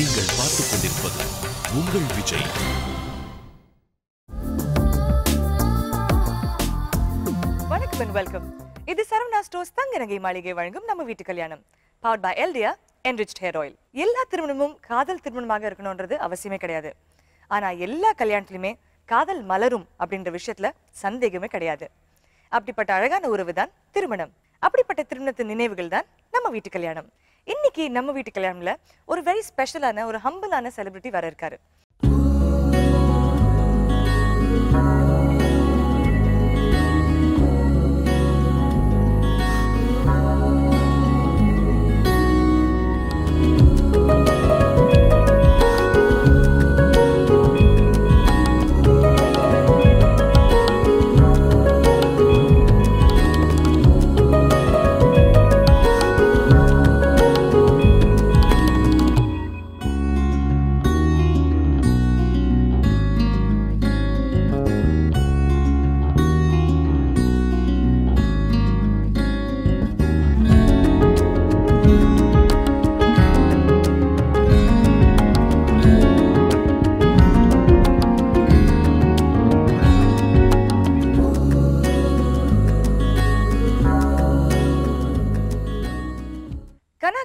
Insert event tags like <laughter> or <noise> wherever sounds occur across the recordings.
நீங்கள் பார்த்துக் கொண்டிருப்பது உங்கள் விஜய். வணக்கம் அண்ட் வெல்கம் இது சரவணா ஸ்டோர்ஸ் தங்கநகை மாளிகை வழங்கும் நம்ம வீட்டு கல்யாணம். பவர்ட் பை எல்டியா என்ரிச்ட் ஹேர் ஆயில் எல்லா திருமணமும் காதல் திருமணமாக இருக்கணும்ன்றது அவசியமே கிடையாது. ஆனா எல்லா கல்யாணத்திலுமே காதல் மலரும் அப்படின்ற விஷயத்துல சந்தேகமே கிடையாது. அப்படிப்பட்ட அழகான உறவு தான் திருமணம். அப்படிப்பட்ட திருமணத்தின் நினைவுகள் தான் நம்ம வீட்டு கல்யாணம். இன்னைக்கு நம்ம வீட்டு கல்யாணம்ல ஒரு வெரி ஸ்பெஷலான ஒரு ஹம்பிளான செலிபிரிட்டி வர இருக்காரு.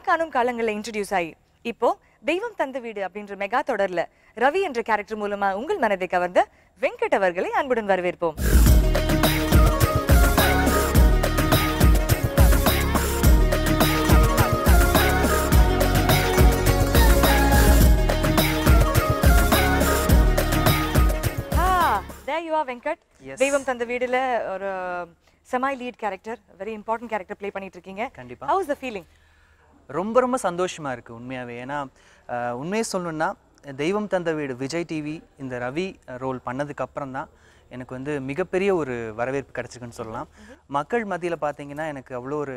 காணும் காலங்களில் இன்ட்ரடியூஸ் ஆகி இப்போ தெய்வம் தந்த வீடு அப்படின்ற மெகா தொடர்ல ரவி என்ற கேரக்டர் மூலமா உங்கள் மனதை கவர்ந்த வெங்கட் அவர்களை அன்புடன் வரவேற்போம். வெங்கட். தெய்வம் தந்த வீடுல ஒரு Semai lead character very important character play பண்ணிட்டு இருக்கீங்க. கண்டிப்பா. ஹவு இஸ் த ஃபீலிங் ரொம்ப ரொம்ப சந்தோஷமா இருக்கு உண்மையாவே. ஏன்னா உண்மையை சொல்லணும்னா தெய்வம் தந்த வீடு விஜய் டிவி இந்த ரவி ரோல் பண்ணதுக்கு அப்புறம் தான் எனக்கு வந்து மிகப்பெரிய ஒரு வரவேற்பு கிடைச்சிருக்குன்னு சொல்லலாம். மக்கள் மத்தியில் பார்த்தீங்கன்னா எனக்கு அவ்வளோ ஒரு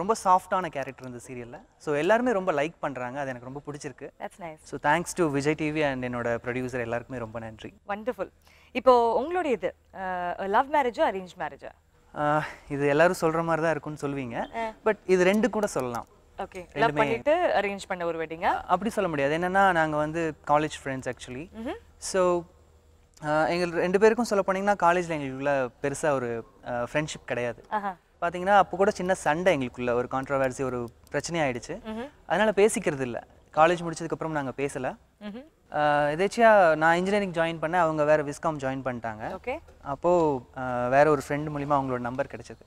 ரொம்ப சாஃப்டான கேரக்டர் இந்த சீரியலில். ஸோ எல்லாருமே ரொம்ப லைக் பண்ணுறாங்க அது எனக்கு ரொம்ப பிடிச்சிருக்கு. So thanks to Vijay TV and என்னோட ப்ரொடியூசர் எல்லாருக்குமே ரொம்ப நன்றி. வண்டர்ஃபுல் இப்போ உங்களுடைய இது லவ் மேரேஜா அரேஞ்ச் மேரேஜா இது எல்லாரும் சொல்கிற மாதிரி தான் இருக்கும்னு சொல்லுவீங்க பட் இது ரெண்டு கூட சொல்லலாம். ஓகே லவ் பண்ணிட்டு அரேஞ்ச் பண்ண ஒரு வெட்டிங்கா அப்படி சொல்ல முடியாது. என்னன்னா நாங்கள் வந்து காலேஜ் ஃப்ரெண்ட்ஸ் ஆக்சுவலி ஸோ எங்கள் ரெண்டு பேருக்கும் சொல்ல போனீங்கன்னா காலேஜில் எங்களுக்குள்ள பெருசாக ஒரு ஃப்ரெண்ட்ஷிப் கிடையாது. ஆஹா. பார்த்தீங்கன்னா அப்போ கூட சின்ன சண்டை எங்களுக்குள்ள ஒரு கான்ட்ரவர்சி ஒரு பிரச்சனை ஆயிடுச்சு. அதனால பேசிக்கிறது இல்லை. காலேஜ் முடிச்சதுக்கப்புறம் நாங்கள் பேசலை. ம்ஹும். எதேச்சியா நான் இன்ஜினியரிங் ஜாயின் பண்ணேன் அவங்க வேற விஸ்காம் ஜாயின் பண்ணிட்டாங்க. ஓகே அப்போது வேற ஒரு ஃப்ரெண்டு மூலிமா அவங்களோட நம்பர் கிடைச்சது.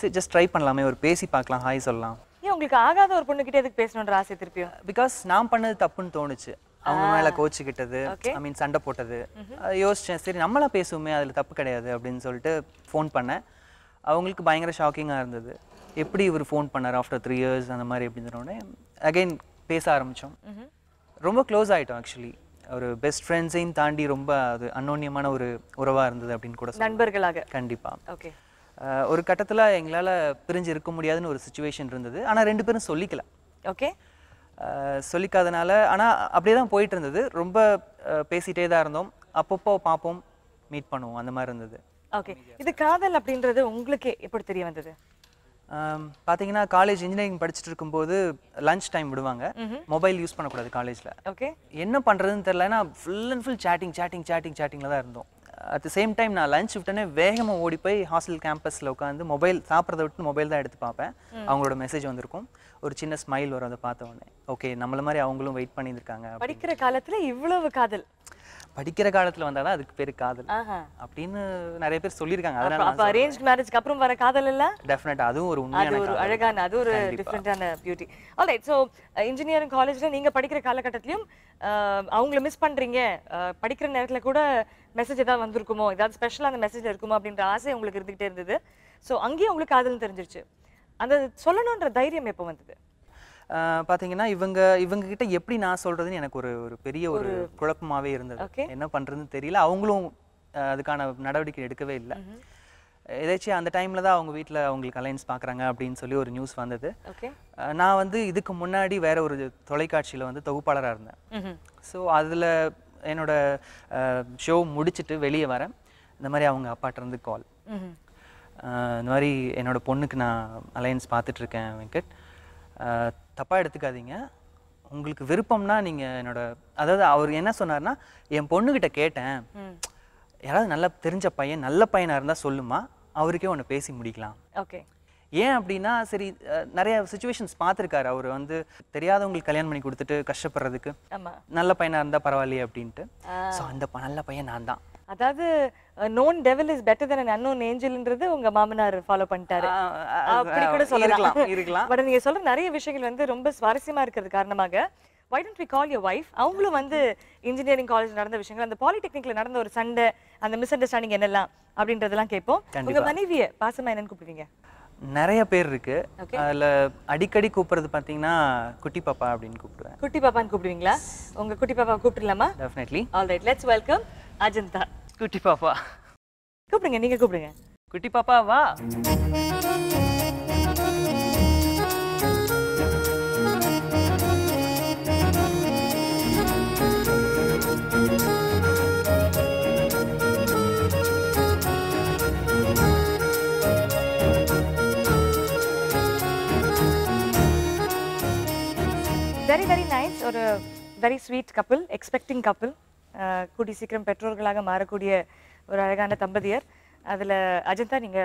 சரி ஜஸ்ட் ட்ரை பண்ணலாமே ஒரு பேசி பார்க்கலாம் ஹாய் சொல்லலாம். உங்களுக்கு ஆகாத ஒரு பொண்ணுகிட்ட எதுக்கு பேசணுன்ற ஆசை திருப்பியும்? பிகாஸ் நான் பண்ணது தப்புன்னு தோணுச்சு. அவங்க மேல கோச்சிக்கிட்டது ஐ மீன் சண்டை போட்டது. யோசிச்சேன் சரி நம்மளா பேசுவோமே அதுல தப்பு கிடையாது அப்படின்னு சொல்லிட்டு ஃபோன் பண்ணேன். அவங்களுக்கு பயங்கர ஷாக்கிங்காக இருந்தது. எப்படி இவர் ஃபோன் பண்ணார் ஆஃப்டர் த்ரீ இயர்ஸ் அந்த மாதிரி அப்படின்னு சொன்னோடனே அகைன் பேச ஆரம்பிச்சோம். ரொம்ப க்ளோஸ் ஆயிட்டோம் ஆக்சுவலி ஒரு பெஸ்ட் ஃப்ரெண்ட்ஸையும் தாண்டி ரொம்ப அது அன்னோன்யமான ஒரு உறவா இருந்தது அப்படின்னு கூட. நண்பர்களாக. கண்டிப்பா. ஓகே ஒரு கட்டத்துல எங்களால பிரிஞ்சு இருக்க முடியாதுன்னு ஒரு சுச்சுவேஷன் இருந்தது. ஆனா ரெண்டு பேரும் சொல்லிக்கல. ஓகே சொல்லிக்காதனால ஆனா அப்படியே தான் போயிட்டு இருந்தது. ரொம்ப அஹ் பேசிட்டே தான் இருந்தோம். அப்பப்போ பார்ப்போம் மீட் பண்ணுவோம். அந்த மாதிரி இருந்தது. ஓகே இது காதல் அப்படின்றது உங்களுக்கே எப்படி தெரிய வந்தது? ஆம், பாத்தீங்கன்னா காலேஜ் இன்ஜினியரிங் படிச்சுட்டு இருக்கும்போது லஞ்ச் டைம் விடுவாங்க. மொபைல் யூஸ் பண்ணக்கூடாது காலேஜில் ஓகே என்ன பண்ணுறதுன்னு தெரில ஏன்னா full and full chatting chatting chatting சேட்டிங்கில் தான் இருந்தோம். அட் த சேம் டைம் நான் லஞ்ச் விட்டோன்னே வேகமாக ஓடி போய் ஹாஸ்டல் கேம்பஸில் உட்காந்து மொபைல் சாப்பிட்றத விட்டு மொபைல் தான் எடுத்து பார்ப்பேன். அவங்களோட மெசேஜ் வந்திருக்கும். ஒரு சின்ன ஸ்மைல் வரும் அதை பார்த்த உடனே. ஓகே நம்மள மாதிரி அவங்களும் வெயிட் பண்ணியிருக்காங்க படிக்கிற காலத்துல இவ்வளவு காதல். படிக்கிற காலத்தில் வந்தால் தான் அதுக்கு பேர் காதல். அப்படின்னு நிறைய பேர் சொல்லியிருக்காங்க. அதனால அப்ப அரேஞ்ச் மேரேஜ்க்கு அப்புறம் வர காதல் இல்ல? டெஃபினட்டாக அதுவும் ஒரு அது உண்மையான ஒரு. அழகான அது ஒரு. டிஃப்ரெண்டான பியூட்டி ஆல்ரைட் ஸோ இன்ஜினியரிங் காலேஜ்ல நீங்க படிக்கிற காலகட்டத்திலயும் அவங்கள மிஸ் பண்றீங்க. படிக்கிற நேரத்துல கூட மெசேஜ் ஏதாவது வந்திருக்குமோ? ஏதாவது ஸ்பெஷலாக அந்த மெசேஜ் இருக்குமோ? அப்படின்ற ஆசை உங்களுக்கு இருந்துகிட்டே இருந்தது. ஸோ அங்கேயும் உங்களுக்கு காதல் தெரிஞ்சிருச்சு. அந்த சொல்லணுன்ற தைரியம் எப்போ வந்தது? ஆஹ் பாத்தீங்கன்னா இவங்க இவங்க கிட்ட எப்படி நான் சொல்றதுன்னு எனக்கு ஒரு ஒரு பெரிய ஒரு குழப்பமாவே இருந்தது. என்ன பண்றதுன்னு தெரியல. அவங்களும் அதுக்கான நடவடிக்கை எடுக்கவே இல்லை. ஏதாச்சும் அந்த டைம்ல தான் அவங்க வீட்ல அவங்களுக்கு அலைன்ஸ் பார்க்கறாங்க அப்படின்னு சொல்லி ஒரு நியூஸ் வந்தது. நான் வந்து இதுக்கு முன்னாடி வேற ஒரு தொலைக்காட்சியில வந்து தொகுப்பாளரா இருந்தேன். ஸோ அதில் என்னோட ஷோ முடிச்சிட்டு வெளியே வரேன். இந்த மாதிரி அவங்க அப்பாட்ட இருந்து கால் இந்த மாதிரி என்னோட பொண்ணுக்கு நான் அலையன்ஸ் பார்த்துட்ருக்கேன் வெங்கட். தப்பாக எடுத்துக்காதீங்க. உங்களுக்கு விருப்பம்னா நீங்க என்னோட அதாவது அவர் என்ன சொன்னார்னா என் பொண்ணுகிட்ட கேட்டேன். யாராவது நல்லா தெரிஞ்ச பையன் நல்ல பையனா இருந்தா சொல்லுமா? அவருக்கே உன்னை பேசி முடிக்கலாம். ஓகே. ஏன் அப்படின்னா சரி நிறைய சுச்சுவேஷன்ஸ் பார்த்துருக்காரு. அவர் வந்து தெரியாதவங்களுக்கு கல்யாணம் பண்ணி கொடுத்துட்டு கஷ்டப்படுறதுக்கு நல்ல பையனா இருந்தா பரவாயில்லையே அப்படின்ட்டு. ஸோ அந்த நல்ல பையன் நான் தான். அதாவது known devil is better than unknown ஏஞ்சல்ன்றது உங்க மாமனார் ஃபாலோ பண்ணிட்டாரு. அப்படி கூட சொல்லலாம். இருக்கலாம். பட் நீங்க சொல்ற நிறைய விஷயங்கள் வந்து ரொம்ப சுவாரஸ்யமா இருக்கிறது காரணமாக why don't we call your wife அவங்களும் வந்து இன்ஜினியரிங் காலேஜ் நடந்த விஷயங்கள் அந்த பாலிடெக்னிக்ல நடந்த ஒரு சண்டை அந்த மிஸ் அண்டர்ஸ்டாண்டிங் என்னெல்லாம் அப்படின்றதெல்லாம் கேட்போம். உங்க. மனைவிய பாசமா என்னன்னு கூப்பிடுவீங்க? நிறைய பேர் இருக்கு. அதுல அடிக்கடி கூப்பிடுறது பாத்தீங்கன்னா குட்டி பாப்பா அப்படின்னு கூப்பிடுவேன். குட்டி பாப்பான்னு கூப்பிடுவீங்களா? உங்க குட்டி பாப்பா கூப்பிடலாமா? Definitely all right let's welcome Ajantha. குட்டி பாப்பா. கூப்பிடுங்க நீங்க கூப்பிடுங்க. குட்டி பாப்பா வா. வெரி வெரி நைஸ் ஒரு very sweet couple expecting couple கூடி சீக்கிரம் பெற்றோர்களாக மாறக்கூடிய ஒரு அழகான தம்பதியர். அதுல அஜந்தா நீங்க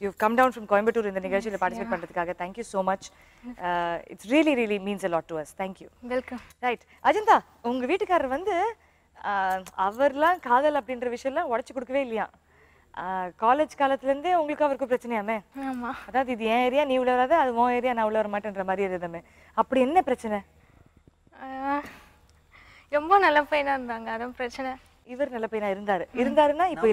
you come down from Coimbatore இந்த நிகழ்ச்சியில் பார்ட்டிசிபேட் பண்ணுறதுக்காக thank you so much it's really really means a lot to us thank you welcome right Ajantha உங்க வீட்டுக்காரர் வந்து அவர்லாம் காதல் அப்படின்ற விஷயம்லாம் உடச்சி கொடுக்கவே இல்லையா? காலேஜ் காலத்துலேருந்தே உங்களுக்கு அவருக்கு பிரச்சனையாமே? அதாவது இது என் ஏரியா நீ உள்ள வராத அது உன் ஏரியா நான் உள்ள வர மாட்டேன்ற மாதிரி இருந்தமே அப்படி என்ன பிரச்சனை? ரொம்ப நல்ல பையனா இருந்தாங்க. அதான் பிரச்சனை. இவர் நல்ல பையனா இருந்தாரு. இருந்தாருன்னா இப்போ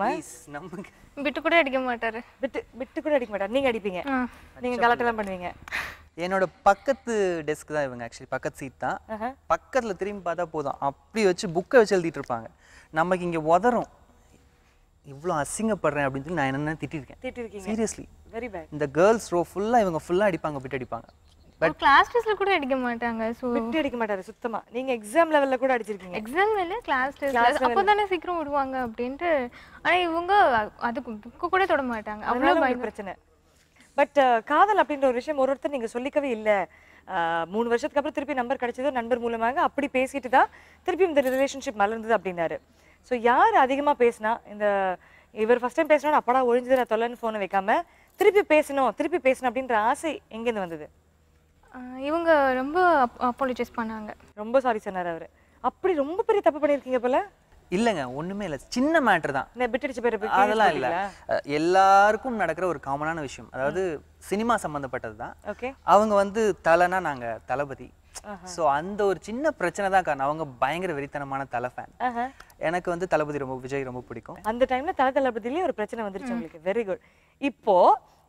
ப்ளீஸ் நம்புங்க விட்டு கூட அடிக்க மாட்டாரு. விட்டு விட்டு கூட அடிக்க மாட்டார். நீங்க அடிப்பீங்க. நீங்க கலாட்டெல்லாம் பண்ணுவீங்க. என்னோட பக்கத்து டெஸ்க் தான் இவங்க ஆக்சுவலி பக்கத்து சீட் தான். பக்கத்துல திரும்பி பார்த்தா போதும். அப்படி வச்சு புக்கை வச்சு எழுதிட்டு இருப்பாங்க. நமக்கு இங்க உதறும். இவ்வளோ அசிங்கப்படுறேன் அப்படின்னு சொல்லி நான் என்ன திட்டிருக்கேன். திட்டிருக்கீங்க. சீரியஸ்லி வெரி பேட் இந்த கேர்ள்ஸ் ரோ ஃபுல்லா இவங்க ஃபுல்லா அடிப்பாங்க விட்டு அடிப்பாங்க. ஒரு கிளாஸ் டெஸ்ட்ல கூட அடிக்க மாட்டாங்க ஸோ விட்டு அடிக்க மாட்டாரு சுத்தமா. நீங்க எக்ஸாம் லெவல்ல கூட அடிச்சிருக்கீங்க. எக்ஸாம் இல்லை கிளாஸ் டெஸ்ட் அப்போ தானே சீக்கிரம் விடுவாங்க அப்படின்ட்டு. ஆனா இவங்க அதுக்கு புக்கு கூட தொட மாட்டாங்க. அவ்வளோ அவ்வளோ உங்களுக்கு பிரச்சனை. பட் காதல் அப்படின்ற ஒரு விஷயம் ஒரு ஒருத்தர் நீங்க சொல்லிக்கவே இல்ல. மூணு வருஷத்துக்கு அப்புறம் திருப்பி நம்பர் கிடைச்சது நண்பர் மூலமாக அப்படி பேசிட்டு தான் திருப்பி இந்த ரிலேஷன்ஷிப் மலர்ந்தது அப்படின்னாரு. ஸோ யார் அதிகமா பேசினா இந்த இவர் ஃபர்ஸ்ட் டைம் பேசினா அப்படா ஒழிஞ்சது நான் தொலைன்னு ஃபோனை வைக்காம திருப்பி பேசணும் திருப்பி பேசணும் அப்படின்ற ஆசை எங்கேருந்து வந்தது? இவங்க ரொம்ப அப்பாலஜைஸ் பண்ணாங்க. ரொம்ப சாரி சொன்னார் அவரு. அப்படி ரொம்ப பெரிய தப்பு பண்ணியிருக்கீங்க போல? இல்லைங்க ஒண்ணுமே இல்லை. சின்ன மேட்ரு தான். என்ன பிட்டடிச்ச பேர் அதெல்லாம் இல்ல. எல்லாருக்கும் நடக்கிற ஒரு காமனான விஷயம். அதாவது சினிமா சம்பந்தப்பட்டது தான். ஓகே. அவங்க வந்து தலைனா நாங்க தளபதி. சோ அந்த ஒரு சின்ன பிரச்சனை தான் காரணம். அவங்க பயங்கர வெறித்தனமான தலை ஃபேன் எனக்கு வந்து தளபதி ரொம்ப விஜய் ரொம்ப பிடிக்கும். அந்த டைம்ல தல தளபதியிலே ஒரு பிரச்சனை வந்துருச்சு உங்களுக்கு. வெரி குட் இப்போ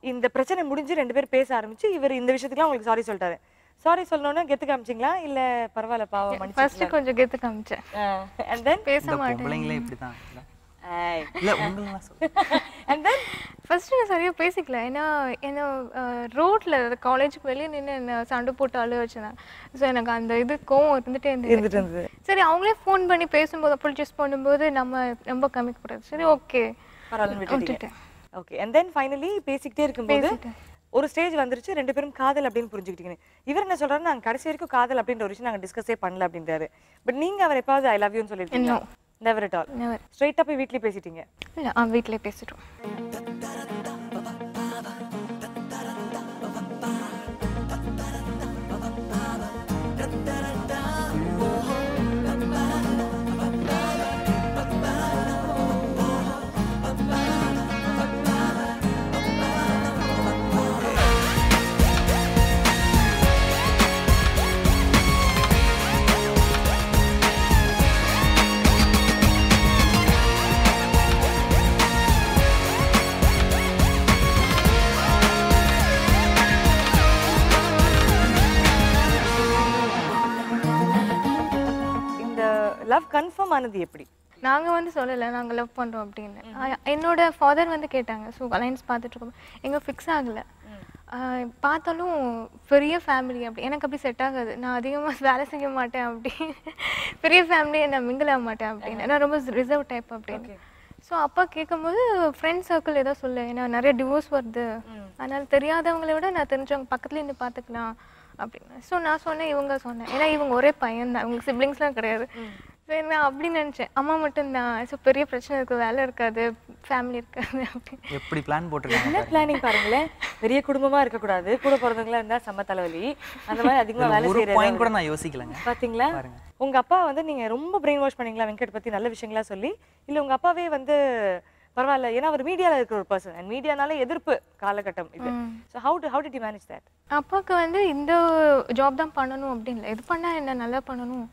இந்த பிரச்சனை முடிஞ்சு ரெண்டு பேரும் பேச ஆரம்பிச்சு இவர் இந்த விஷயத்துக்குலாம் உங்களுக்கு சாரி சொல்லிட்டாரு. சாரி சொல்லணும்னு கெத்து காமிச்சிங்களா? இல்ல பரவாயில்ல பாவம் ஃபர்ஸ்ட் கொஞ்சம் கெத்து காமிச்சேன். அண்ட் தென் பேச மாட்டேன்? இல்ல சொல்ல. அண்ட் தென் ஃபர்ஸ்ட் நான் சரியா பேசிக்கல. ஏன்னா என்ன ரோட்ல காலேஜுக்கு வெளியே நின்று என்ன சண்டை போட்டு அழு வச்சேன். ஸோ எனக்கு அந்த இது கோவம் இருந்துட்டே இருந்தது. இருந்துட்டு இருந்தது. சரி அவங்களே ஃபோன் பண்ணி பேசும்போது அப்ரோச்சஸ் பண்ணும்போது நம்ம ரொம்ப கம்மிக்கூடாது சரி ஓகே விட்டுட்டேன். ஓகே அண்ட் தென் ஃபைனலி பேசிக்கிட்டே இருக்கும்போது. ஒரு ஸ்டேஜ் வந்துருச்சு ரெண்டு பேரும் காதல் அப்படின்னு புரிஞ்சுக்கிட்டீங்க இவர் என்ன சொல்றாரு நாங்க கடைசி வரைக்கும் காதல் அப்படின்ற ஒரு விஷயம் நாங்க டிஸ்கஸே பண்ணல அப்படின்றாரு. பட் நீங்க அவர் எப்பாவது ஐ லவ் யூன்னு சொல்லிருக்கீங்க No. Never at all never ஸ்ட்ரைட்டா போய் வீட்லயே பேசிட்டீங்க. இல்லை வீட்டிலே பேசிட்டோம். லவ் கன்ஃபார்ம் ஆனது எப்படி? நாங்க வந்து சொல்லலை நாங்க லவ் பண்றோம் அப்படின்னு. என்னோட ஃபாதர் வந்து கேட்டாங்க ஸோ அலைன்ஸ் பார்த்துட்டு இருக்கோம் எங்க ஃபிக்ஸ் ஆகல. பார்த்தாலும் பெரிய ஃபேமிலி அப்படி. எனக்கு அப்படி செட் ஆகாது. நான் அதிகமா <laughs> வேலை செய்ய மாட்டேன் அப்படி. பெரிய ஃபேமிலியை நான் மிங்கிள் ஆக மாட்டேன் அப்படின்னு. நான் ரொம்ப ரிசர்வ் டைப் அப்படின்னு. ஸோ அப்பா கேட்கும்போது ஃப்ரெண்ட் சர்க்கிள் ஏதோ சொல்லு. ஏன்னா நிறைய டிவோர்ஸ் வருது. அதனால தெரியாதவங்களை விட நான் தெரிஞ்சவங்க பக்கத்துல இருந்து பார்த்துக்கலாம் அப்படின்னு. ஸோ நான் சொன்னேன் இவங்க சொன்னேன். ஏன்னா இவங்க ஒரே பையன் தான் இவங்களுக்கு சிப்ளிங்ஸ்லாம் கிடையாது. சரி நான் அப்படி நினச்சேன். அம்மா மட்டும்தான். ஸோ பெரிய பிரச்சனை இருக்குது வேலை இருக்காது. ஃபேமிலி இருக்காது. அப்படின்னு எப்படி பிளான் போட்டிருக்காங்க என்ன பிளானிங் பாருங்களேன். பெரிய குடும்பமா இருக்கக்கூடாது. கூட பிறந்தவங்களா இருந்தா செம்ம தலைவலி. அந்த மாதிரி அதிகமா வேலை ஒரு பாயிண்ட் செய்யறது கூட நான் யோசிக்கலங்க. பாத்தீங்களா? உங்க அப்பா வந்து நீங்க ரொம்ப பிரெயின் வாஷ் பண்ணீங்களா? வெங்கட் பத்தி நல்ல விஷயங்களா சொல்லி? இல்ல உங்க அப்பாவே வந்து பரவாயில்ல. ஏன்னா அவர் மீடியால இருக்கிற ஒரு பர்சன் அண்ட் மீடியானால எதிர்ப்பு காலகட்டம் இது. So how do how did you manage that அப்பாவுக்கு வந்து இந்த ஜாப் தான் பண்ணணும் அப்படின்னு இல்லை. எது பண்ணால் என்ன நல்லா பண்ணணும்?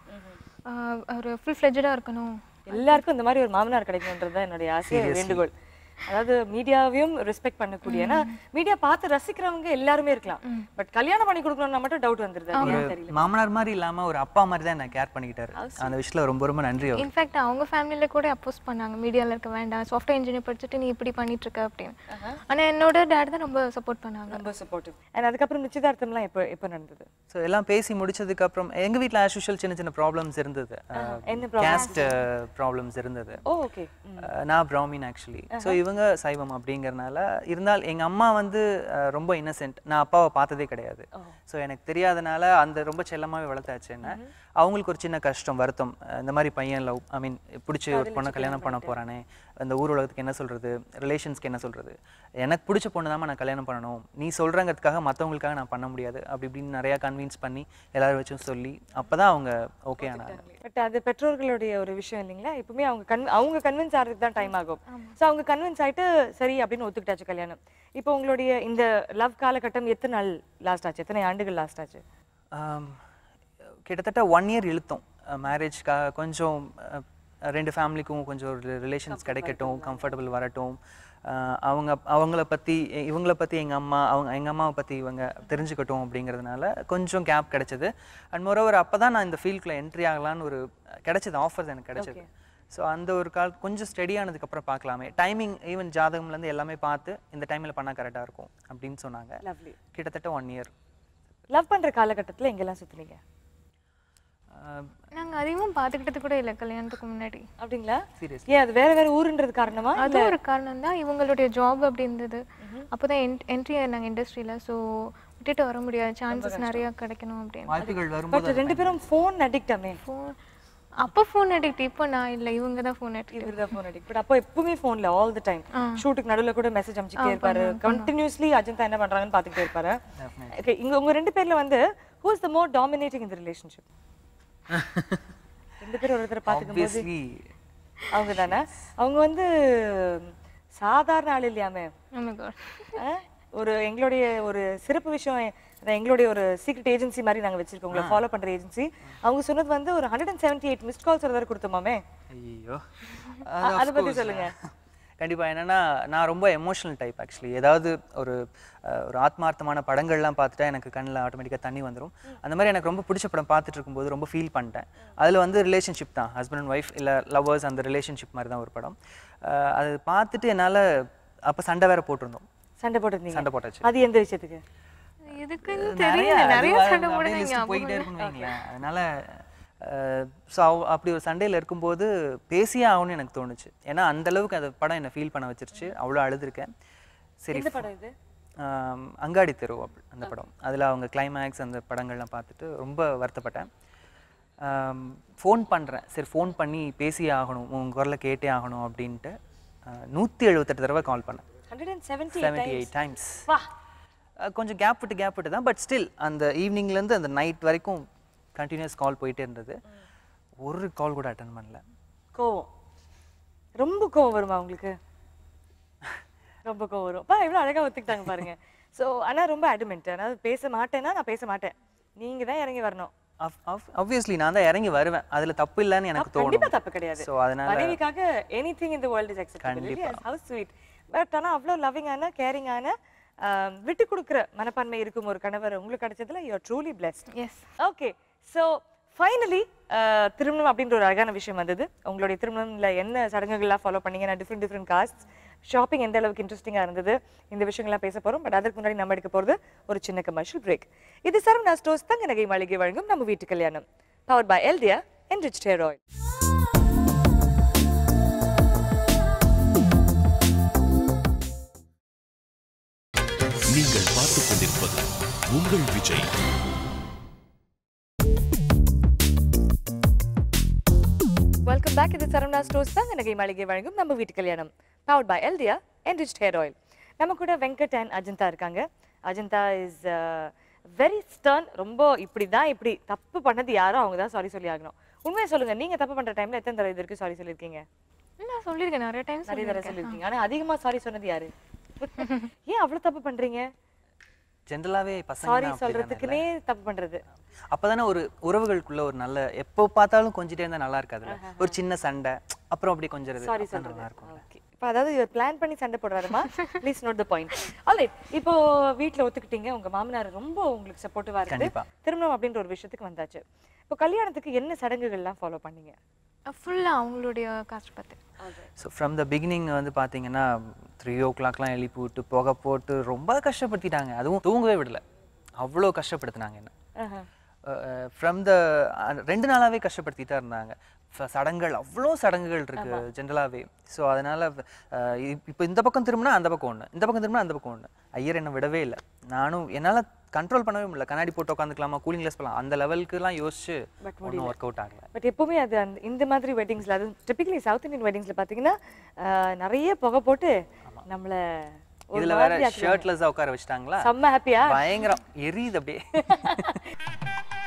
ஒரு ஃபுல் ஃப்ளெஜாக இருக்கணும். எல்லாருக்கும் இந்த மாதிரி ஒரு மாமனார் கிடைக்கணுன்றது தான் என்னுடைய ஆசை வேண்டுகோள். அதாவது மீடியாவையும் ரெஸ்பெக்ட் பண்ணக்கூடிய ஏன்னா மீடியா பார்த்து ரசிக்கிறவங்க எல்லாருமே இருக்கலாம். பட் கல்யாணம் பண்ணி கொடுக்கணும்னா மட்டும் டவுட் வந்துருது. மாமனார் மாதிரி இல்லாம ஒரு அப்பா மாதிரி தான் என்ன கேர் பண்ணிக்கிட்டாரு. அந்த விஷயத்துல ரொம்ப ரொம்ப நன்றி அவர் இன்ஃபேக்ட் அவங்க ஃபேமிலியில் கூட அப்போஸ் பண்ணாங்க. மீடியாவில் இருக்க வேண்டாம். சாஃப்ட்வேர் இன்ஜினியர் படிச்சுட்டு நீ இப்படி பண்ணிட்டு இருக்க அப்படின்னு. ஆனால் என்னோட டேட் தான் ரொம்ப சப்போர்ட் பண்ணாங்க. ரொம்ப சப்போர்ட்டிவ் அண்ட் அதுக்கப்புறம் நிச்சயதார்த்தம்லாம் எப்போ எப்போ நடந்தது? ஸோ எல்லாம் பேசி முடிச்சதுக்கு அப்புறம் எங்க வீட்ல ஆஸ் யூஷுவல் சின்ன சின்ன ப்ராப்ளம்ஸ் இருந்தது. என்ன கேஸ்ட் ப்ராப்ளம்ஸ் இருந்தது. ஓகே நான் பிராமின் ஆக்சுவலி ஸோ இவங்க சைவம் அப்படிங்கறனால இருந்தால் எங்க அம்மா வந்து ரொம்ப இன்னசென்ட் நான் அப்பாவை பார்த்ததே கிடையாது. ஸோ எனக்கு தெரியாதனால அந்த ரொம்ப செல்லமாவே வளர்த்தாச்சு என்ன? அவங்களுக்கு ஒரு சின்ன கஷ்டம் வருத்தம். இந்த மாதிரி பையன் லவ் ஐ மீன் பிடிச்சி ஒரு பொண்ணை கல்யாணம் பண்ண போறானே. அந்த ஊர் உலகத்துக்கு என்ன சொல்றது? ரிலேஷன்ஸ்க்கு என்ன சொல்றது? எனக்கு பிடிச்ச பொண்ணு தான் நான் கல்யாணம் பண்ணணும். நீ சொல்றங்கிறதுக்காக மற்றவங்களுக்காக நான் பண்ண முடியாது. அப்படி இப்படின்னு நிறைய கன்வின்ஸ் பண்ணி எல்லாரும் வச்சும் சொல்லி அப்பதான் அவங்க ஓகே ஆனாங்க. பட் அது பெற்றோர்களுடைய ஒரு விஷயம் இல்லைங்களா? எப்பவுமே அவங்க கன் அவங்க கன்வின்ஸ் ஆகிறதுக்கு தான் டைம் ஆகும். ஸோ அவங்க கன்வின்ஸ் ஆயிட்டு சரி அப்படின்னு ஒத்துக்கிட்டாச்சு கல்யாணம். இப்போ உங்களுடைய இந்த லவ் காலகட்டம் எத்தனை நாள் லாஸ்ட் ஆச்சு? எத்தனை ஆண்டுகள் லாஸ்ட் ஆச்சு? கிட்டத்தட்ட ஒன் இயர் இழுத்தோம். மேரேஜ்க்காக கொஞ்சம் ரெண்டு ஃபேமிலிக்கும் கொஞ்சம் ஒரு ரிலேஷன்ஸ் கிடைக்கட்டும் கம்ஃபர்டபுள் வரட்டும். அவங்க அவங்கள பற்றி இவங்கள பற்றி எங்கள் அம்மா அவங்க எங்கள் அம்மாவை பற்றி இவங்க தெரிஞ்சுக்கட்டும் அப்படிங்கிறதுனால கொஞ்சம் கேப் கிடைச்சது. அண்ட் மோரோவர் அப்போ தான் நான் இந்த ஃபீல்டுக்குள்ளே என்ட்ரி ஆகலான்னு ஒரு கிடைச்சது ஆஃபர்ஸ் எனக்கு கிடைச்சது. ஸோ அந்த ஒரு கால் கொஞ்சம் ஸ்டெடி ஆனதுக்கப்புறம் பார்க்கலாமே. டைமிங் ஈவன் ஜாதகம்லேருந்து எல்லாமே பார்த்து இந்த டைமில் பண்ணால் கரெக்டாக இருக்கும் அப்படின்னு சொன்னாங்க. கிட்டத்தட்ட ஒன் இயர் லவ் பண்ற காலகட்டத்துல எங்கெல்லாம் சுத்துனீங்க? நாங்கள் அதிகமாக பார்த்துக்கிட்டது கூட இல்லை கல்யாணத்துக்கு முன்னாடி. அப்படிங்களா? Seriously. ஏன் அது வேற வேற ஊருன்றது காரணமா? அது ஒரு காரணம் தான் இவங்களுடைய ஜாப் அப்படி இருந்தது அப்போ தான் என்ட்ரி ஆனாங்க இண்டஸ்ட்ரியில் ஸோ விட்டுட்டு வர முடியாது. சான்சஸ் நிறையா கிடைக்கணும் அப்படின்னு. பட் ரெண்டு பேரும் ஃபோன் அடிக்ட் ஆமே. ஃபோன் அப்போ ஃபோன் அடிக்ட் இப்போ நான் இல்லை. இவங்க தான் ஃபோன் அடிக்ட் இவர் தான் ஃபோன் அடிக்ட் பட் அப்போ எப்பவுமே ஃபோன்ல ஆல் தி டைம் ஷூட்டுக்கு நடுவுல கூட மெசேஜ் அனுப்பிச்சிட்டே இருப்பாரு. கண்டினியூஸ்லி அஜந்தா என்ன பண்றாங்கன்னு பாத்துக்கிட்டே இருப்பாரு. ஓகே இங்க உங்க ரெண்டு பேர்ல வந்து who is the more dominating இந்த ரிலேஷன்ஷிப் ரெண்டு பேரும் ஒருத்தர் பாத்துக்கும் போது ஆப்வியஸ்லி அவங்க தானே அவங்க வந்து சாதாரண ஆள் இல்லையாமே? ஆ? ஒரு எங்களுடைய ஒரு சிறப்பு விஷயம் எங்களுடைய ஒரு சீக்ரெட் ஏஜென்சி மாதிரி நாங்க வச்சிருக்கோம். உங்களை ஃபாலோ பண்ற ஏஜென்சி அவங்க சொன்னது வந்து ஒரு hundred and seventy eight miss calls ஒரு தடவை கொடுத்தோமாமே ஐயோ அதை பத்தி சொல்லுங்க. கண்டிப்பா. என்னன்னா நான் ரொம்ப எமோஷனல் டைப் ஆக்சுவலி ஏதாவது ஒரு ஒரு ஆத்மார்த்தமான படங்கள்லாம் பார்த்துட்டா எனக்கு கண்ணில் ஆட்டோமேட்டிக்காக தண்ணி வந்துடும் அந்த மாதிரி எனக்கு ரொம்ப பிடிச்ச படம் பார்த்துட்டு இருக்கும்போது ரொம்ப ஃபீல் பண்ணிட்டேன். அதில் வந்து ரிலேஷன்ஷிப் தான். ஹஸ்பண்ட் அண்ட் ஒய்ஃப் இல்லை லவ்வர்ஸ் அந்த ரிலேஷன்ஷிப் மாதிரி தான் ஒரு படம். அது பார்த்துட்டு என்னால் அப்போ சண்டை வேற போட்டிருந்தோம். சண்டை போட்டிருந்தீங்க. சண்டை போட்டாச்சு. அது எந்த விஷயத்துக்கு? இதுக்குன்னு நிறைய தெரியல நிறைய சண்டை போடுவீங்க அதனால ஸோ அப்படி ஒரு சண்டையில் இருக்கும்போது பேசியே ஆகணும்னு எனக்கு தோணுச்சு. ஏன்னா அந்த அளவுக்கு அந்த படம் என்னை ஃபீல் பண்ண வச்சிருச்சு. அவ்வளோ அழுதுருக்கேன். சரி அங்காடி தெரு அப்படி அந்த படம். அதில் அவங்க கிளைமேக்ஸ் அந்த படங்கள்லாம் பார்த்துட்டு ரொம்ப வருத்தப்பட்டேன். ஃபோன் பண்ணுறேன் சரி ஃபோன் பண்ணி பேசியே ஆகணும். உங்கள் குரலை கேட்டே ஆகணும் அப்படின்ட்டு நூற்றி எழுபத்தெட்டு தடவை கால் பண்ணேன். செவன்ட்டி எயிட் டைம்ஸ் கொஞ்சம் கேப் விட்டு கேப் விட்டு தான் பட் ஸ்டில் அந்த ஈவினிங்லேருந்து அந்த நைட் வரைக்கும் கண்டினியூஸ் கால் போயிட்டே இருந்தது. ஒரு கால் கூட அட்டன் பண்ணல. கோவம். ரொம்ப கோவம் வருமா உங்களுக்கு? ரொம்ப கோவம் வரும். பா இவ்வளோ அழகா ஒத்துக்கிட்டாங்க பாருங்க. ஸோ ஆனா ரொம்ப அடிமெண்ட் அதாவது பேச மாட்டேன்னா நான் பேச மாட்டேன். நீங்க தான் இறங்கி வரணும். ஆப்வியஸ்லி நான் தான் இறங்கி வருவேன். அதுல தப்பு இல்லைன்னு எனக்கு கண்டிப்பா தோணும். தப்பு கிடையாது. ஸோ அதனால மனைவிக்காக எனி திங் இந்த world is acceptable how sweet but ஆனா அவ்வளோ லவ்விங்கான கேரிங்கான விட்டு கொடுக்குற மனப்பான்மை இருக்கும் ஒரு கணவர். உங்களுக்கு கிடைச்சதுல you are truly blessed yes okay so finally uh, திருமணம் அப்படின்ற ஒரு அழகான விஷயம் வந்தது. உங்களுடைய திருமணம்ல என்ன சடங்குகள்லாம் ஃபாலோ பண்ணீங்க நான் டிஃப்ரெண்ட் டிஃப்ரெண்ட் காஸ்ட் ஷாப்பிங் எந்த அளவுக்கு இன்ட்ரெஸ்டிங்காக இருந்தது? இந்த விஷயங்கள்லாம் பேச போகிறோம் பட் அதற்கு முன்னாடி நம்ம எடுக்க போகிறது ஒரு சின்ன கமர்ஷியல் பிரேக் இது சரவணா ஸ்டோர்ஸ் தங்க நகை மாளிகை வழங்கும் நம்ம வீட்டு கல்யாணம். Power by எல்டியா enrich rich hair oil நீங்கள் பார்த்துக் கொண்டிருப்பது உங்கள் விஜய். வெல்கம் பேக் இது சரவணா ஸ்டோர்ஸ் தான். நகை மாளிகை வழங்கும் நம்ம வீட்டு கல்யாணம். பவர்ட் பை எல்டியா என்ரிச்ட் ஹேர் ஆயில் நம்ம கூட வெங்கட் அண்ட் அஜந்தா இருக்காங்க. அஜந்தா இஸ் வெரி ஸ்டர்ன் ரொம்ப இப்படி தான் இப்படி தப்பு பண்ணது யாரோ அவங்க தான். சாரி சொல்லி ஆகணும். உண்மையை சொல்லுங்க நீங்க தப்பு பண்ற டைம்ல எத்தனை தடவை இது வரைக்கும் சாரி சொல்லியிருக்கீங்க. நான் சொல்லியிருக்கேன். நிறைய டைம் நிறைய தடவை சொல்லியிருக்கீங்க. ஆனா அதிகமா சாரி சொன்னது யாரு? ஏன் அவ்வளவு தப்பு பண்றீங்க? ஜென்ரலாகவே பசங்க சாரி சொல்றதுக்குனே தப்பு பண்றது. அப்பதானே ஒரு உறவுகளுக்குள்ள ஒரு நல்ல எப்போ பார்த்தாலும் கொஞ்சிட்டே இருந்தா நல்லா இருக்காதுல்ல ஒரு சின்ன சண்டை அப்புறம் அப்படியே கொஞ்சிறது சாரி நல்லா இருக்கும் இப்போ அதாவது இவர் பிளான் பண்ணி சண்டை போடுறாருமா? Please note the point alright இப்போ வீட்ல ஒத்துக்கிட்டீங்க. உங்க மாமனார் ரொம்ப உங்களுக்கு சப்போர்ட்டிவா இருந்து கண்டிப்பா. திருமணம் அப்படின்ற ஒரு விஷயத்துக்கு வந்தாச்சு. இப்போ கல்யாணத்துக்கு என்ன சடங்குகள்லாம் ஃபாலோ பண்ணீங்க? ஃபுல்லாக அவங்களுடைய caste so from the beginning வந்து பார்த்தீங்கன்னா த்ரீ ஓ கிளாக்லாம் எழுப்பி விட்டு புகை போட்டு ரொம்ப கஷ்டப்படுத்திட்டாங்க. அதுவும் தூங்கவே விடல. அவ்வளோ கஷ்டப்படுத்தினாங்க என்ன. ஃப்ரம் த ரெண்டு நாளாவே கஷ்டப்படுத்திட்டு தான் இருந்தாங்க சடங்குகள் அவ்வளோ சடங்குகள் இருக்கு ஜென்ரலாகவே ஸோ அதனால இப்போ இந்த பக்கம் திரும்பினா அந்த பக்கம் ஒன்று இந்த பக்கம் திரும்பினா அந்த பக்கம் ஒன்று ஐயர் என்னை விடவே இல்லை. நானும் என்னால் கண்ட்ரோல் பண்ணவே முடியல. கண்ணாடி போட்டு உட்காந்துக்கலாமா? கூலிங் கிளாஸ் பண்ணலாம் அந்த லெவலுக்குலாம் யோசிச்சு ஒன்றும் ஒர்க் அவுட் ஆகல. பட் எப்பவுமே அது அந்த இந்த மாதிரி வெட்டிங்ஸ்ல அது டிபிக்கலி சவுத் இந்தியன் வெட்டிங்ஸ்ல பாத்தீங்கன்னா ஆஹ், நிறைய புகை போட்டு நம்மள இதுல வேற. ஷர்ட்லெஸ்ஸாக உட்கார வச்சுட்டாங்களா? செம்ம ஹாப்பியா பயங்கரம். எரியுது அப்படியே. <laughs>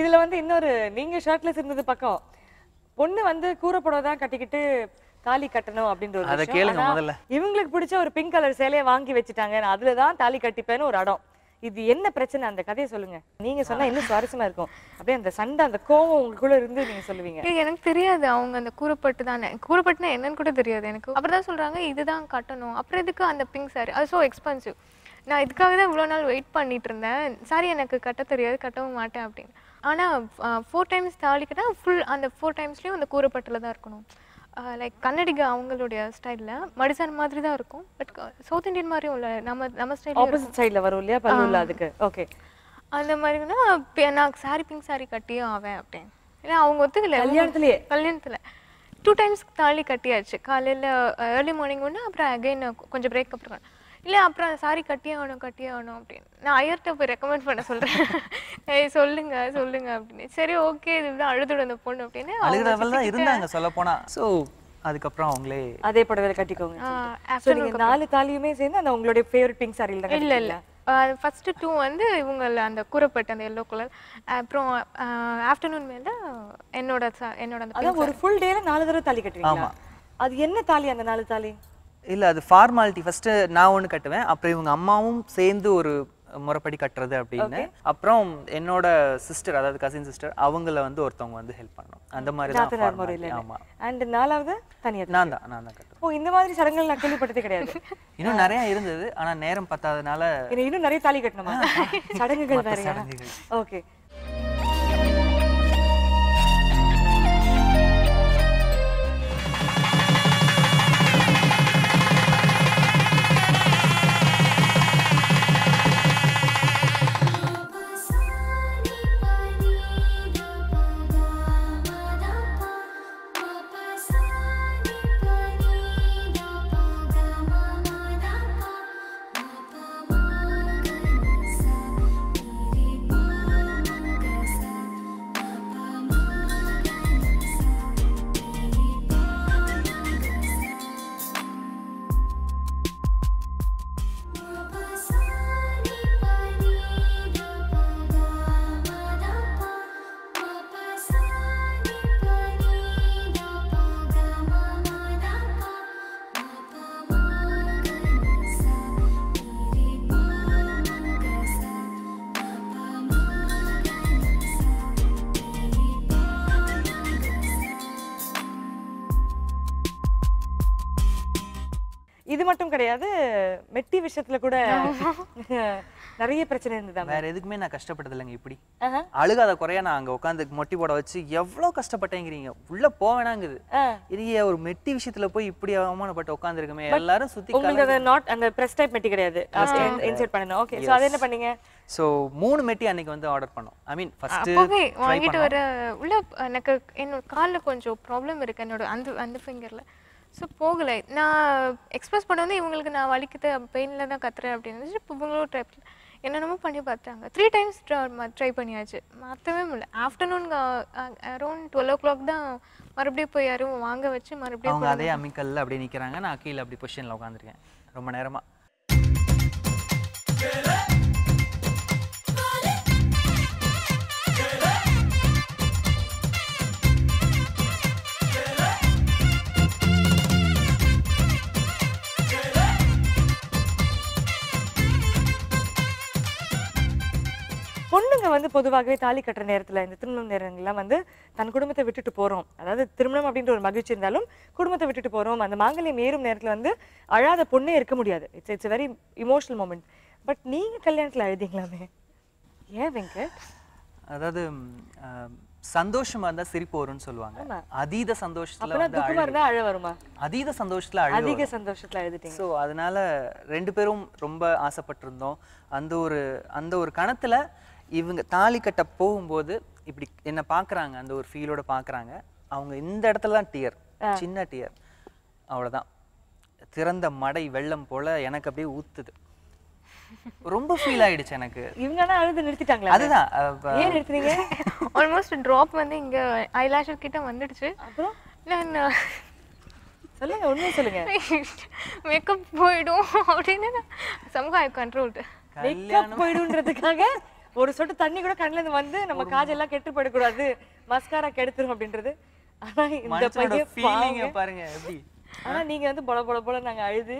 இதுல வந்து இன்னொரு நீங்க ஷர்ட்லெஸ் இருந்தது பக்கம். பொண்ணு வந்து கூரை புடவை தான் கட்டிக்கிட்டு தாலி கட்டணும் அப்படின்ற ஒரு அதை. கேளுங்க முதல்ல. இவங்களுக்கு பிடிச்ச ஒரு பிங்க் கலர் சேலையை வாங்கி வச்சுட்டாங்க நான் அதுல தான் தாலி கட்டிப்பேன்னு ஒரு அடம். இது என்ன பிரச்சனை? அந்த கதையை சொல்லுங்க. நீங்க சொன்னா இன்னும் சுவாரஸ்யமா இருக்கும். அப்படியே அந்த சண்டை அந்த கோவம் உங்களுக்குள்ள இருந்து நீங்க சொல்லுவீங்க. எனக்கு தெரியாது. அவங்க அந்த கூறப்பட்டு தானே. கூறப்பட்டுனா என்னன்னு கூட தெரியாது எனக்கு. அப்புறம் தான் சொல்றாங்க இதுதான் கட்டணும். அப்புறம் எதுக்கு அந்த பிங்க் சாரி அது ஸோ எக்ஸ்பென்சிவ் நான் இதுக்காக தான் இவ்வளோ நாள் வெயிட் பண்ணிட்டு இருந்தேன். சாரி எனக்கு கட்ட தெரியாது கட்டவும் மாட்டேன் அப்படின்னு. ஆனால் ஃபோர் டைம்ஸ் கட்டா ஃபுல் அந்த ஃபோர் டைம்ஸ்லேயும் அந்த கூறப்பட்டில் தான் இருக்கணும். லைக் கன்னடிகா அவங்களுடைய ஸ்டைலில் மடிசான் மாதிரி தான் இருக்கும். பட் சவுத் இந்தியன் மாதிரியும் இல்லை. நம்ம நம்ம ஸ்டைலில் ஆப்போசிட் சைடுல வரும் இல்லையா? பல்லுல அதுக்கு. ஓகே அந்த மாதிரினா நான் சாரி பிங்க் சாரி கட்டியே ஆவேன் அப்படின்னு. ஏன்னா அவங்க ஒத்துக்கல. கல்யாணத்துலயே? கல்யாணத்துல. டூ டைம்ஸ் தாலி கட்டியாச்சு. காலையில ஏர்லி மார்னிங் ஒன்று அப்புறம் அகைன் கொஞ்சம் பிரேக் அப்புறம். இல்லை அப்புறம் சாரி கட்டியே ஆகணும் கட்டியே ஆகணும் அப்படின்னு. நான் ஐயர்கிட்ட போய் ரெக்கமெண்ட் பண்ண சொல்றேன். <laughs> ஏய் சொல்லுங்க சொல்லுங்க அப்படின்னு. சரி ஓகே இதுதான் அழுதுடும் அந்த பொண்ணு அப்படின்னு அழுகிறவள் தான் இருந்தாங்க சொல்ல போனா ஸோ <laughs> அதுக்கப்புறம் அவங்களே அதே புடவையில கட்டிக்கோங்க ஆ, சோ நீங்க நாலு தாலியுமே சேர்ந்து அந்த உங்களுடைய ஃபேவரட் பிங்க் சாரியில தான் இல்ல இல்ல. ஃபர்ஸ்ட் டூ வந்து இவங்கள அந்த கூறப்பட்ட அந்த எல்லோ கலர் அப்புறம் ஆஃப்டர்நூன் மேல என்னோட என்னோட அந்த ஒரு ஃபுல் டேல நாலு தடவை தாலி கட்டுவீங்களா? அது என்ன தாலி அந்த நாலு தாலி? இல்ல அது ஃபார்மாலிட்டி ஃபர்ஸ்ட் நான் ஒண்ணு கட்டுவேன். அப்புறம் இவங்க அம்மாவும் சேர்ந்து ஒரு முறைப்படி கட்டுறது அப்படின்னு. அப்புறம் என்னோட சிஸ்டர் அதாவது கசின் சிஸ்டர் அவங்கள வந்து ஒருத்தவங்க வந்து ஹெல்ப் பண்ணணும். அந்த மாதிரி தான். முறையில ஆமா. அண்ட் நாலாவது தனியா நான் தான் நான் தான் கட்டுவேன். ஓ இந்த மாதிரி சடங்குகள் நான் கேள்விப்பட்டதே கிடையாது. <laughs> இன்னும் நிறைய இருந்தது ஆனா நேரம் பத்தாதனால இன்னும் நிறைய தாலி கட்டணுமா? சடங்குகள் சடங்குகள். ஓகே மட்டும் கிடையாது. மெட்டி விஷயத்துல கூட <laughs> நிறைய பிரச்சனை இருந்ததாமே வேற எதுக்குமே நான் கஷ்டப்பட்டது இல்லைங்க இப்படி. அழுகாத குறைய நான் அங்க உட்காந்து மொட்டி போட வச்சு எவ்வளவு கஷ்டப்பட்டேங்கிறீங்க. உள்ள போவேணாங்குது ஆ. இது ஒரு மெட்டி விஷயத்துல போய் இப்படி அவமானப்பட்டு உட்காந்துருக்குமே. எல்லாரும் சுத்தி உங்களுக்கு அந்த நாட் அந்த பிரஸ் டைப் மெட்டி கிடையாது. இன்சர்ட் பண்ணணும் ஓகே சோ அது என்ன பண்ணீங்க? ஸோ மூணு மெட்டி அன்னைக்கு வந்து ஆர்டர் பண்ணோம். ஐ மீன் ஃபர்ஸ்ட் அப்போவே வாங்கிட்டு வர உள்ள எனக்கு என்னோட காலில் கொஞ்சம் ப்ராப்ளம் இருக்கு. என்னோட அந்த அந்த ஃபிங்கரில் ஸோ போகலை. நான் எக்ஸ்பிரஸ் பண்ண வந்து இவங்களுக்கு நான் வலிக்குது பெயினில் தான் கத்துறேன் அப்படின்னு இருந்துச்சு இப்போ இவங்களும் ட்ரை என்னென்னமோ பண்ணி பார்த்தாங்க. த்ரீ டைம்ஸ் ட்ரை பண்ணியாச்சு. மாற்றவே முடியல. Afternoon around twelve o'clock தான் மறுபடியும் போய் யாரும் வாங்க வச்சு மறுபடியும் அவங்க அதே அம்மிக்கல்ல அப்படியே நிக்கிறாங்க. நான் கீழே அப்படி பொசிஷன்ல உட்காந்துருக்கேன் ரொம்ப நேரமா. வந்து பொதுவாகவே தாலி கட்டுற நேரத்துல இந்த திருமணம் நேரங்கள்லாம் வந்து தன் குடும்பத்தை விட்டுட்டு போறோம். அதாவது திருமணம் அப்படின்ற ஒரு மகிழ்ச்சி இருந்தாலும் குடும்பத்தை விட்டுட்டு போறோம். அந்த மாங்கல்யம் ஏறும் நேரத்துல வந்து அழாத பொண்ணே இருக்க முடியாது. It's it's very emotional moment but நீங்க கல்யாணத்துல அழுதீங்களாமே? ஏன் வெங்கட் அதாவது சந்தோஷமா இருந்தா சிரிப்பு வரும்னு சொல்லுவாங்க. அதீத சந்தோஷத்துல வந்து அழ வருமா? அதீத சந்தோஷத்துல அழுகு அதிக சந்தோஷத்துல அழுதுட்டீங்க. ஸோ அதனால ரெண்டு பேரும் ரொம்ப ஆசைப்பட்டிருந்தோம். அந்த ஒரு அந்த ஒரு கணத்துல இவங்க தாலி கட்ட போகும்போது இப்படி என்ன பார்க்கறாங்க அந்த ஒரு ஃபீலோட பார்க்கறாங்க அவங்க இந்த இடத்துல தான் டியர் சின்ன டியர் அவ்வளவுதான். திறந்த மடை வெள்ளம் போல எனக்கு அப்படியே ஊத்துது. ரொம்ப ஃபீல் ஆயிடுச்சு எனக்கு. இவங்கன்னா அழுது நிறுத்திட்டாங்களா அதுதான். ஏன் நிறுத்துறீங்க? <laughs> ஆல்மோஸ்ட் ட்ராப் வந்து இங்க ஐலாஷர் கிட்ட வந்துடுச்சு. அப்புறம்? நான் சொல்லுங்க உண்மையை சொல்லுங்க. <laughs> மேக்கப் போயிடும் அப்படின்னு சமூக ஐ கண்ட்ரோல்டு மேக்கப் போயிடுன்றதுக்காக ஒரு சொட்டு தண்ணி கூட கண்ணுல இருந்து வந்து நம்ம காஜெல்லாம் கெட்டு போயிடக்கூடாது மஸ்காரா கெடுத்துரும் அப்படின்றது. ஆனா இந்த பையன். பாருங்க ஆனா நீங்க வந்து பொல பொல பொல நாங்க அழுது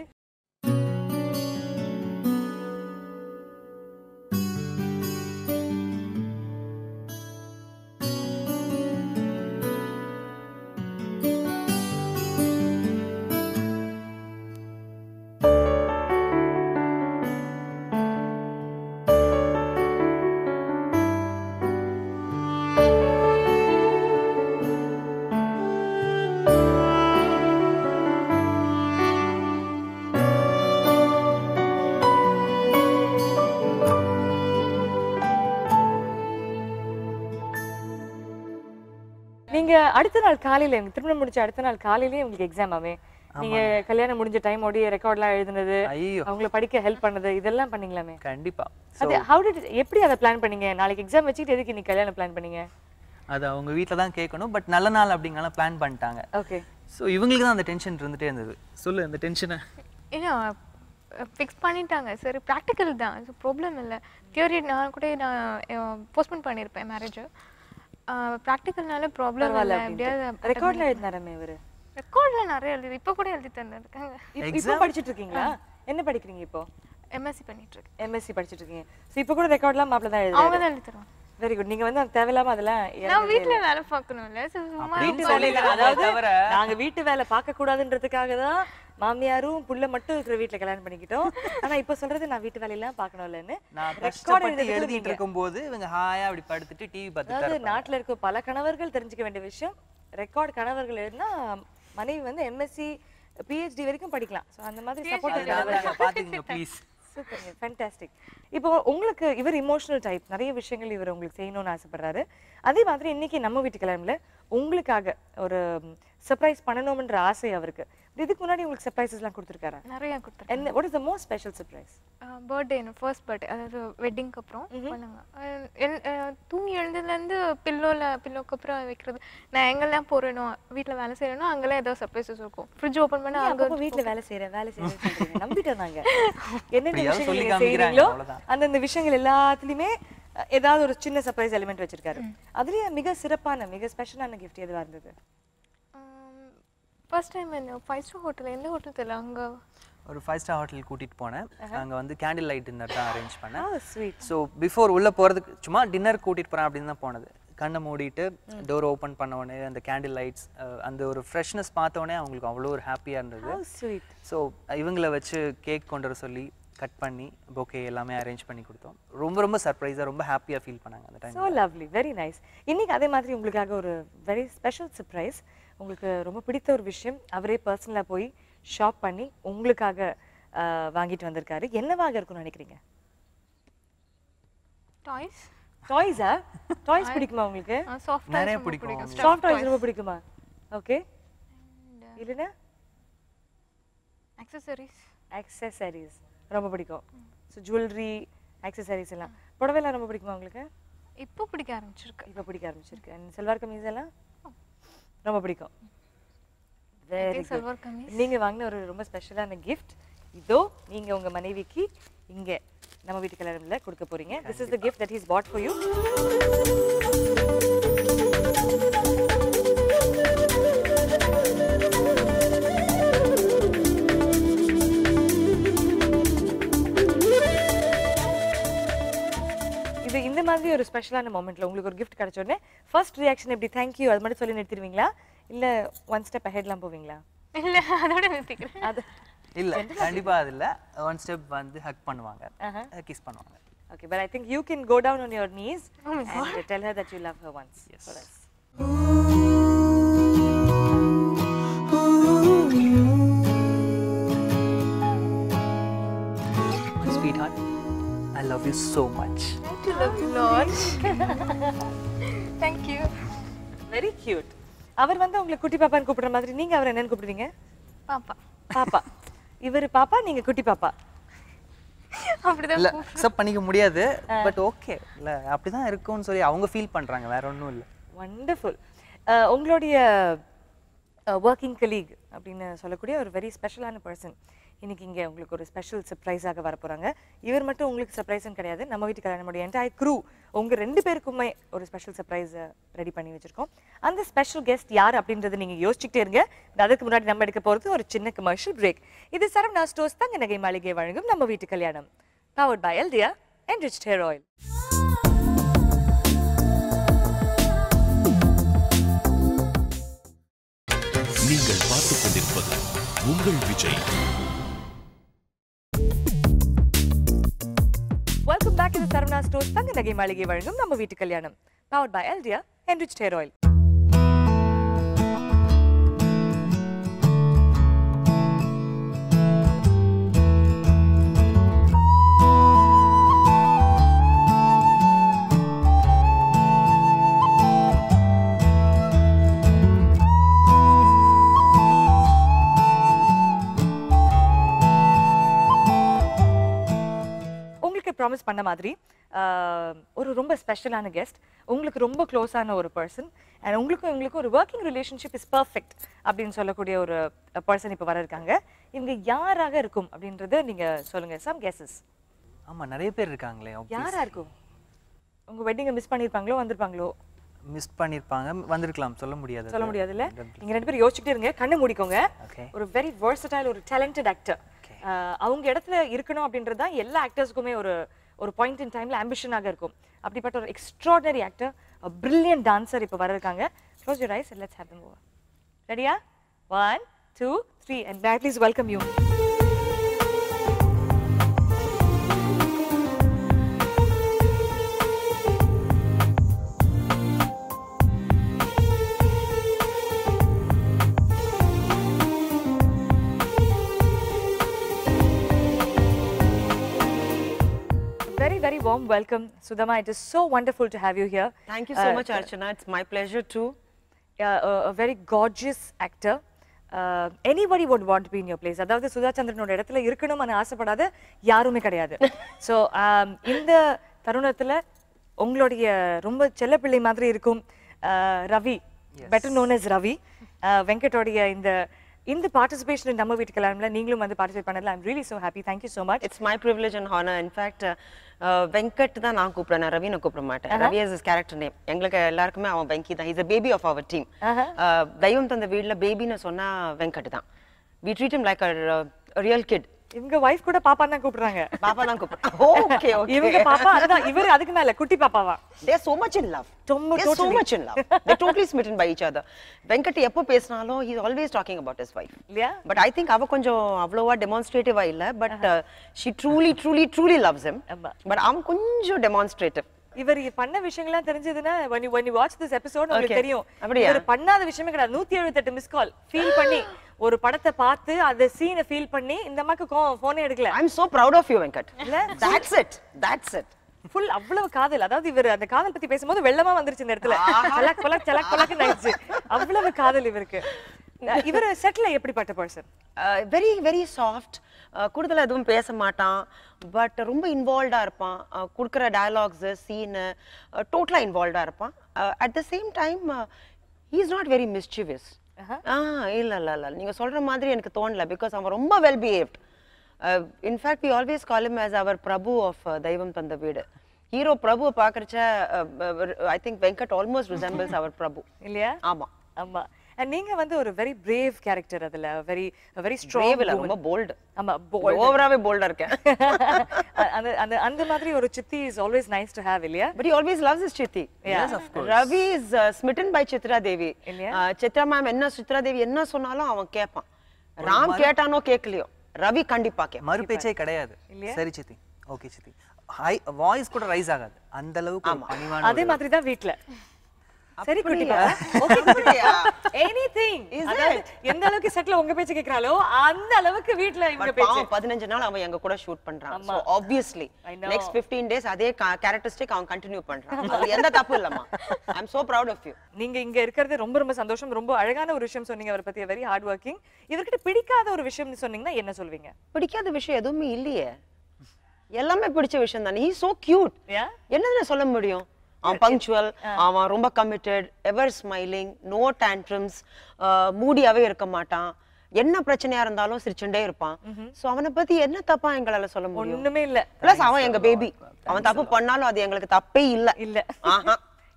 நீங்க அடுத்த நாள் காலையில திருமணம் முடிச்ச அடுத்த நாள் காலையிலேயே உங்களுக்கு எக்ஸாம் ஆமே. நீங்க கல்யாணம் முடிஞ்ச டைம் ஓடி ரெக்கார்ட்லாம் எழுதுனது ஐயோ. அவங்கள படிக்க ஹெல்ப் பண்ணது இதெல்லாம் பண்ணீங்களாமே? கண்டிப்பா. அது ஹவு டிட் எப்படி அதை பிளான் பண்ணீங்க? நாளைக்கு எக்ஸாம் வச்சுட்டு எதுக்கு நீ கல்யாணம் பிளான் பண்ணீங்க? அது அவங்க வீட்டில் தான் கேட்கணும் பட் நல்ல நாள் அப்படிங்கலாம் பிளான் பண்ணிட்டாங்க. ஓகே ஸோ இவங்களுக்கு தான் அந்த டென்ஷன் இருந்துட்டே இருந்தது. சொல்லு அந்த டென்ஷனை ஏன்னா ஃபிக்ஸ் பண்ணிட்டாங்க. சரி ப்ராக்டிக்கல் தான். ஸோ ப்ராப்ளம் இல்லை. தியரி நான் கூட நான் போஸ்ட்போன் பண்ணியிருப்பேன் மேரேஜ் ப்ராக்டிக்கல்னால ப்ராப்ளம் இல்லை. எப்படியாவது ரெக்கார்ட்ல எழுதினாரமே இவரு? ரெக்கார்டில் நிறைய எழுதி இப்போ கூட எழுதி தந்துருக்காங்க. இப்ப- இப்போ படிச்சிட்டு இருக்கீங்களா என்ன படிக்கிறீங்க இப்போ? எம்எஸ்சி பண்ணிட்டு இருக்கேன் எம்எஸ்சி படிச்சிட்டு இருக்கீங்க ஸோ இப்போ கூட ரெக்கார்ட்லாம் மாப்பிள்ள தான் எழுதுறாரு. அவங்க தான் எழுதி தருவாங்க. வெரி குட் நீங்க வந்து அந்த தேவையில்லாம அதெல்லாம் நான் வீட்டில் வேலை பார்க்கணும்ல வீட்டு வேலையில அதாவது நாங்க வீட்டு வேலை பார்க்க கூடாதுன்றதுக்காக தான் மாமியாரும் புள்ள மட்டும் இருக்கிற வீட்ல கல்யாணம் பண்ணிக்கிட்டோம். ஆனா இப்போ சொல்றது நான் வீட்டு வேலையெல்லாம் பார்க்கணும்லன்னு நான் Record கஷ்டப்பட்டு எழுதுறது எழுதிட்டு. இருக்கும்போது இவங்க ஹாயா அப்படி படுத்துட்டு டிவி பார்த்துட்டு அதாவது நாட்டுல இருக்க பல கணவர்கள் தெரிஞ்சுக்க வேண்டிய விஷயம். ரெக்கார்ட் கணவர்கள் எழுதினா மனைவி வந்து எம்எஸ்சி பிஹெச்டி வரைக்கும் படிக்கலாம். ஸோ அந்த மாதிரி சப்போர்ட் பாத்துக்கங்க ப்ளீஸ் சூப்பர் ஃபேண்டாஸ்டிக் இப்போ உங்களுக்கு இவர் இமோஷனல் டைப் நிறைய விஷயங்கள் இவர் உங்களுக்கு செய்யணும்னு ஆசைப்படுறாரு. அதே மாதிரி இன்னைக்கு நம்ம வீட்டு கல்யாணம்ல உங்களுக்காக ஒரு சர்ப்ரைஸ் பண்ணணும்ன்ற ஆசை அவருக்கு. இதுக்கு முன்னாடி உங்களுக்கு சர்ப்ரைசஸ்லாம் கொடுத்துருக்காரா? நிறைய கொடுத்துருக்கேன் என்ன what is the most special surprise birthday first birthday அதாவது வெட்டிங்க்கு அப்புறம் பண்ணாங்க. தூங்கி எழுந்ததுலேருந்து பில்லோவில் பில்லோக்கு அப்புறம் வைக்கிறது. நான் எங்கெல்லாம் போகிறேனோ வீட்டில் வேலை செய்யறேனோ அங்கெல்லாம் ஏதோ சர்ப்ரைசஸ் இருக்கும். ஃப்ரிட்ஜ் ஓப்பன் பண்ணால் அங்கே வீட்ல வேலை செய்யறேன் வேலை செய்யறேன் சொல்றீங்க? நம்பிட்டோம் நாங்க. <laughs> என்னென்ன விஷயங்கள் அவ்வளவுதான். அந்தந்த விஷயங்கள் எல்லாத்துலயுமே ஏதாவது ஒரு சின்ன சர்ப்ரைஸ் எலிமெண்ட் வச்சிருக்காரு. அதுலயே மிக சிறப்பான மிக ஸ்பெஷலான கிஃப்ட் எதுவா இருந்தது? ஃபர்ஸ்ட் டைம் என்ன ஃபைவ் ஸ்டார் ஹோட்டல் எந்த ஹோட்டல் தெரியல? அங்கே ஒரு ஃபைவ் ஸ்டார் ஹோட்டல் கூட்டிட்டு போனேன். அங்க வந்து கேண்டில் லைட் டின்னர் தான் அரேஞ்ச் பண்ணேன். ஸ்வீட் ஸோ பிஃபோர் உள்ள போறதுக்கு சும்மா டின்னர் கூட்டிட்டு போறேன் அப்படின்னு தான் போனது. கண்ணை மூடிட்டு டோர் ஓப்பன் பண்ண உடனே அந்த கேண்டில் லைட்ஸ் அந்த ஒரு ஃப்ரெஷ்னஸ் பார்த்த உடனே அவங்களுக்கு அவ்வளோ ஒரு ஹாப்பியாக இருந்தது. How sweet. ஸோ இவங்கள வச்சு கேக் கொண்டு வர சொல்லி கட் பண்ணி பொக்கே எல்லாமே அரேஞ்ச் பண்ணி கொடுத்தோம். ரொம்ப ரொம்ப சர்ப்ரைஸாக ரொம்ப ஹாப்பியாக ஃபீல் பண்ணாங்க அந்த time so lovely very nice இன்னைக்கு அதே மாதிரி உங்களுக்காக ஒரு வெரி ஸ்பெஷல் சர்ப்ரைஸ் உங்களுக்கு ரொம்ப பிடித்த ஒரு விஷயம். அவரே பர்சனலாக போய் ஷாப் பண்ணி உங்களுக்காக வாங்கிட்டு வந்திருக்காரு. என்னவாக இருக்கும்னு நினைக்கிறீங்க? டாய்ஸ் டாய்ஸா டாய்ஸ் பிடிக்குமா உங்களுக்கு? சாஃப்ட் நிறைய டாய்ஸ் பிடிக்கும் பிடிக்கும். சாஃப்ட் டாய்ஸ் ரொம்ப பிடிக்குமா? ஓகே இல்லைன்னா? அக்சசரிஸ் அக்சசரிஸ் ரொம்ப பிடிக்கும். ஸோ ஜுவல்லரி அக்சசரிஸ் எல்லாம். புடவைலாம் ரொம்ப பிடிக்குமா உங்களுக்கு? இப்போ பிடிக்க ஆரம்பிச்சிருக்கு. இப்போ பிடிக்க ஆரம்பிச்சிருக்கு. அண்ட் செல்வார் கமீஸ் எல்லாம்? ரொம்ப பிடிக்கும். வெரி. நீங்க வாங்கின ஒரு ரொம்ப ஸ்பெஷலான கிஃப்ட் இதோ நீங்க உங்க மனைவிக்கு இங்க நம்ம வீட்டு கல்யாணம்ல கொடுக்க போறீங்க. This is the gift that is bought for you மாதிரி ஒரு ஸ்பெஷலான மொமெண்ட்ல உங்களுக்கு ஒரு gift கிடைச்ச உடனே ஃபர்ஸ்ட் ரியாக்ஷன் எப்படி தேங்க்யூ அது மட்டும் சொல்லி நிறுத்திடுவீங்களா? இல்ல ஒன் ஸ்டெப் அஹெட்லாம் போவீங்களா? இல்ல அதோட நிறுத்திக்கிறேன். அது இல்லை கண்டிப்பாக அதில் ஒன் ஸ்டெப் வந்து ஹக் பண்ணுவாங்க. Uh-huh. கிஸ் பண்ணுவாங்க. Okay, but I think you can go down on your knees and tell her that you love her once Yes. for us. Sweetheart, I love you so much. To you Lord thank you. Very cute. அவர் வந்து உங்களை குட்டி பாப்பான்னு கூப்பிடுற மாதிரி நீங்க அவர் என்னன்னு கூப்பிடுவீங்க பாப்பா. பாப்பா. இவர் பாப்பா நீங்க குட்டி பாப்பா? அப்படிதான் இல்ல அக்செப்ட் பண்ணிக்க முடியாது பட் ஓகே இல்ல அப்படிதான் இருக்கும்னு சொல்லி அவங்க ஃபீல் பண்றாங்க வேற ஒண்ணும் இல்ல. வண்டர்ஃபுல் உங்களுடைய ஒர்க்கிங் கலீக் அப்படின்னு சொல்லக்கூடிய ஒரு வெரி ஸ்பெஷலான பர்சன் இன்னைக்கு இங்கே உங்களுக்கு ஒரு ஸ்பெஷல் சர்ப்ரைஸாக வர போகிறாங்க இவர் மட்டும் உங்களுக்கு சர்ப்ரைஸும் கிடையாது. நம்ம வீட்டு கல்யாணமுடைய என்டையர் க்ரூ உங்கள் ரெண்டு பேருக்குமே ஒரு ஸ்பெஷல் சர்ப்ரைஸ் ரெடி பண்ணி வச்சுருக்கோம். அந்த ஸ்பெஷல் கெஸ்ட் யார் அப்படின்றத நீங்கள் யோசிச்சுக்கிட்டே இருங்க. அதுக்கு முன்னாடி நம்ம எடுக்க போகிறது ஒரு சின்ன கமர்ஷியல் பிரேக் இது சரவணா ஸ்டோர்ஸ் தங்க நகை மாளிகை வழங்கும் நம்ம வீட்டு கல்யாணம். Powered by எல்டியா and rich hair oil நீங்கள் பார்த்துக் கொண்டிருப்பது உங்கள் விஜய். வெல்கம் பேக் இது சரவணா ஸ்டோர்ஸ் தங்க நகை மாளிகை வழங்கும் நம்ம வீட்டு கல்யாணம். Power by எல்டியா enrich hair oil பண்ண மாதிரி ஒரு ரொம்ப ஸ்பெஷலான கெஸ்ட் உங்களுக்கு ரொம்ப க்ளோஸான ஒரு பர்சன் அண்ட் உங்களுக்கும் இவங்களுக்கும் ஒரு ஒர்க்கிங் ரிலேஷன்ஷிப் இஸ் பர்ஃபெக்ட் அப்படின்னு சொல்லக்கூடிய ஒரு பர்சன் இப்போ வர இருக்காங்க இவங்க யாராக இருக்கும் அப்படின்றத நீங்க சொல்லுங்க. சம் கெஸஸ் ஆமா நிறைய பேர் இருக்காங்களே யாரா இருக்கும்? உங்க வெட்டிங்கை மிஸ் பண்ணியிருப்பாங்களோ வந்திருப்பாங்களோ? மிஸ் பண்ணிருப்பாங்க. வந்திருக்கலாம். சொல்ல முடியாது சொல்ல அது. முடியாதுல்ல நீங்க ரெண்டு பேரும் யோசிச்சுட்டே இருங்க. கண்ணை மூடிக்கோங்க. ஒரு வெரி versatile ஒரு டேலண்டட் ஆக்டர். அவங்க இடத்துல இருக்கணும் அப்படின்றது தான் எல்லா ஆக்டர்ஸ்க்குமே ஒரு ஒரு பாயிண்ட் இன் டைம்ல ஆம்பிஷனாக இருக்கும். அப்படிப்பட்ட ஒரு எக்ஸ்ட்ராடனரி ஆக்டர் பிரில்லியன்ட் டான்சர் இப்போ வர இருக்காங்க close your eyes let's have them over ரெடியா one two three and please welcome you Very, warm welcome, Sudama. It is so wonderful to have you here. Thank you so Uh, much, Archana. It's my pleasure too. uh, a, very gorgeous actor. Uh, anybody would want to be in your place. அதாவது சுதா சந்திரனோட இடத்துல இருக்கணும்னு ஆசைப்படாத யாருமே கிடையாது so இந்த தருணத்துல உங்களுடைய ரொம்ப செல்லப்பிள்ளை மாதிரி இருக்கும் uh, Ravi better known as Ravi uh, வெங்கட்டோடைய இந்த இந்த பார்ட்டிசிபேஷன் நம்ம வீட்டு கல்யாணம்ல நீங்களும் வந்து பார்ட்டிசிபேட் பண்ணதுல I'm really so happy thank you so much and honor. In fact, uh, uh, Venkat தான் நான் கூப்பிடுறேன். நான் ரவினை கூப்பிட மாட்டேன். Ravi is is character name எங்களுக்கு எல்லாருக்குமே அவன் வெங்கி தான். Is a baby of our team தெய்வம் தந்த வீட்ல பேபின்னு சொன்னா வெங்கட் தான். We treat him like a real kid இவங்க வைஃப் கூட பாப்பா தான் கூப்பிடுறாங்க. பாப்பா தான் கூப்பிடுறேன் ஓகே ஓகே இவங்க பாப்பா அதுதான் இவரு அதுக்கு மேல குட்டி பாப்பாவா? So much in love. Tommo- they are so totally. much in love. They're totally smitten by each other. Venkat எப்போ பேசினாலும் he is always talking about his wife. இல்லையா? பட் ஐ திங்க் அவ கொஞ்சம் அவ்வளோவா டெமான்ஸ்ட்ரேட்டிவா இல்ல but she truly truly truly loves ஆமா. But அவன் கொஞ்சம் டெமான்ஸ்ட்ரேட்டிவ் இவர் பண்ண விஷயங்கள்லாம் தெரிஞ்சதுன்னா when you when you watch this episode உங்களுக்கு. தெரியும்? இவர் பண்ணாத விஷயமே கிடையாது. நூத்தி எழுபத்தெட்டு மிஸ் கால் ஃபீல் பண்ணி ஒரு படத்தை பார்த்து அந்த சீனை ஃபீல் பண்ணி இந்த அம்மாக்கு போனே எடுக்கல. I am so proud of you Venkat இல்ல? That's it that's it full அவ்வளவு காதல். அதாவது இவர் அந்த காதல் பத்தி பேசும்போது வெள்ளமா வந்துருச்சு இந்த இடத்துல. சலக் பலக் சலக் பலக் ஆயிடுச்சு. அவ்வளவு காதல் இவருக்கு. இவர் செட்ல எப்படிப்பட்ட பர்சன் வெரி வெரி சாஃப்ட் கூடுதல் எதுவும் பேச மாட்டான். பட் ரொம்ப இன்வால்வ்டாக இருப்பான். கொடுக்குற டயலாக்ஸு சீனு டோட்டலாக இன்வால்வ்டாக இருப்பான். At the same time he is not very மிஸ்chievous ஆ இல்லை இல்லை இல்லை. நீங்கள் சொல்கிற மாதிரி எனக்கு தோணல பிகாஸ் அவன் ரொம்ப well behaved in fact we always call him as our Prabhu of Deivam Thantha Veedu. Hero பிரபுவை பார்க்குறச்ச I think Venkat almost resembles our Prabhu இல்லையா? ஆமா. ஆமா. And நீங்க வந்து ஒரு வெரி பிரேவ் கேரக்டர் அதுல வெரி வெரி ஸ்ட்ராங் இல்ல ரொம்ப போல்டு ஆமா bold. ஓவராகவே போல்டாக இருக்கேன். <laughs> அந்த அந்த அந்த மாதிரி ஒரு சித்தி is always nice to have இல்லையா? But he always loves his Chitti. Yes, of course. Ravi is uh, smitten by Chitra Devi. இல்லையா? Uh, Chitra ma'am என்ன சித்ரா தேவி என்ன சொன்னாலும் அவன் கேட்பான் ராம் கேட்டானோ கேட்கலையோ ரவி கண்டிப்பா கேட்பான் மறு பேச்சே கிடையாது. இல்லையா? சரி சித்தி. ஓகே சித்தி. ஹை வாய்ஸ் கூட ரைஸ் ஆகாது. அந்த அளவுக்கு அதே மாதிரி தான் வீட்ல. சரி குட்டி அப்படியா? எனிதிங் எந்த அளவுக்கு செட்ல உங்க பேச்சு கேக்குறாளோ அந்த அளவுக்கு வீட்ல இவங்க பேச்சு. பாவம் பதினஞ்சு நாள் அவன் எங்க கூட ஷூட் பண்றான். I know. next 15 days அதே கேரக்டரிஸ்டிக் அவன் கண்டினியூ பண்றான். அதுல எந்த தப்பு இல்லம்மா. I am so proud of you. நீங்க இங்க இருக்கிறது ரொம்ப ரொம்ப சந்தோஷம். ரொம்ப அழகான ஒரு விஷயம் சொன்னீங்க அவரை பத்தி வெரி ஹார்ட் ஒர்க்கிங் இவர்கிட்ட பிடிக்காத ஒரு விஷயம்னு சொன்னீங்கன்னா என்ன சொல்வீங்க? பிடிக்காத விஷயம் எதுவுமே இல்லையே. எல்லாமே பிடிச்ச விஷயம் தானே ஹீ சோ கியூட்? என்னதுல சொல்ல முடியும்? அவன் பங்க்சுவல் அவன் ரொம்ப committed ever smiling no tantrums மூடியாவே இருக்க மாட்டான். என்ன பிரச்சனையா இருந்தாலும் சிரிச்சுட்டே இருப்பான். சோ அவனை பத்தி என்ன தப்பா எங்களால சொல்ல முடியும்? ஒண்ணுமே இல்ல. பிளஸ் அவன் எங்க பேபி அவன் தப்பு பண்ணாலும் அது எங்களுக்கு தப்பே இல்ல. இல்ல.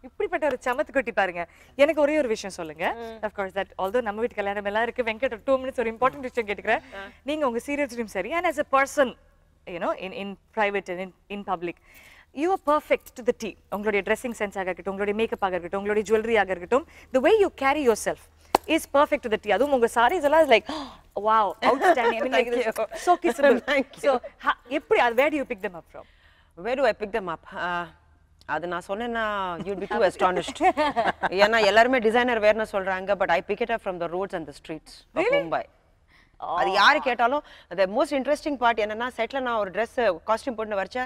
இப்படிப்பட்ட ஒரு சமத்து குட்டி பாருங்க. எனக்கு ஒரே ஒரு விஷயம் சொல்லுங்க. அஃப் கோர்ஸ் தட் ஆல்தோ நம்ம வீட்டு கல்யாணம் எல்லாம் இருக்கு வெங்கட் டூ மினிட்ஸ் ஒரு இம்பார்ட்டன்ட் விஷயம் கேட்டுக்கிறேன். நீங்க உங்க சீரியல்ஸ்லயும் சரி and as a person you know in in private in in public you are perfect to the tee உங்களுடைய ட்ரெஸ்ஸிங் சென்ஸ் ஆக இருக்கட்டும் உங்களுடைய மேக்கப் ஆக இருக்கட்டும் உங்களுடைய ஜுவல்லரி ஆக இருக்கட்டும் the way you carry yourself is perfect to the tee அதுவும் உங்க சாரீஸ் எல்லாம் like wow outstanding I mean like so kissable so எப்படி அது where you pick them up from where do I pick them up அது நான் சொன்னேன்னா யூட் B two astonished ஏன்னா எல்லாருமே டிசைனர் வேர்னு சொல்றாங்க but I pick it up from the roads and the streets Mumbai அது யாரு கேட்டாலும் the மோஸ்ட் இன்ட்ரெஸ்டிங் பார்ட் என்னன்னா செட்ல நான் ஒரு ட்ரெஸ் காஸ்டியூம் போட்டு வரைச்ச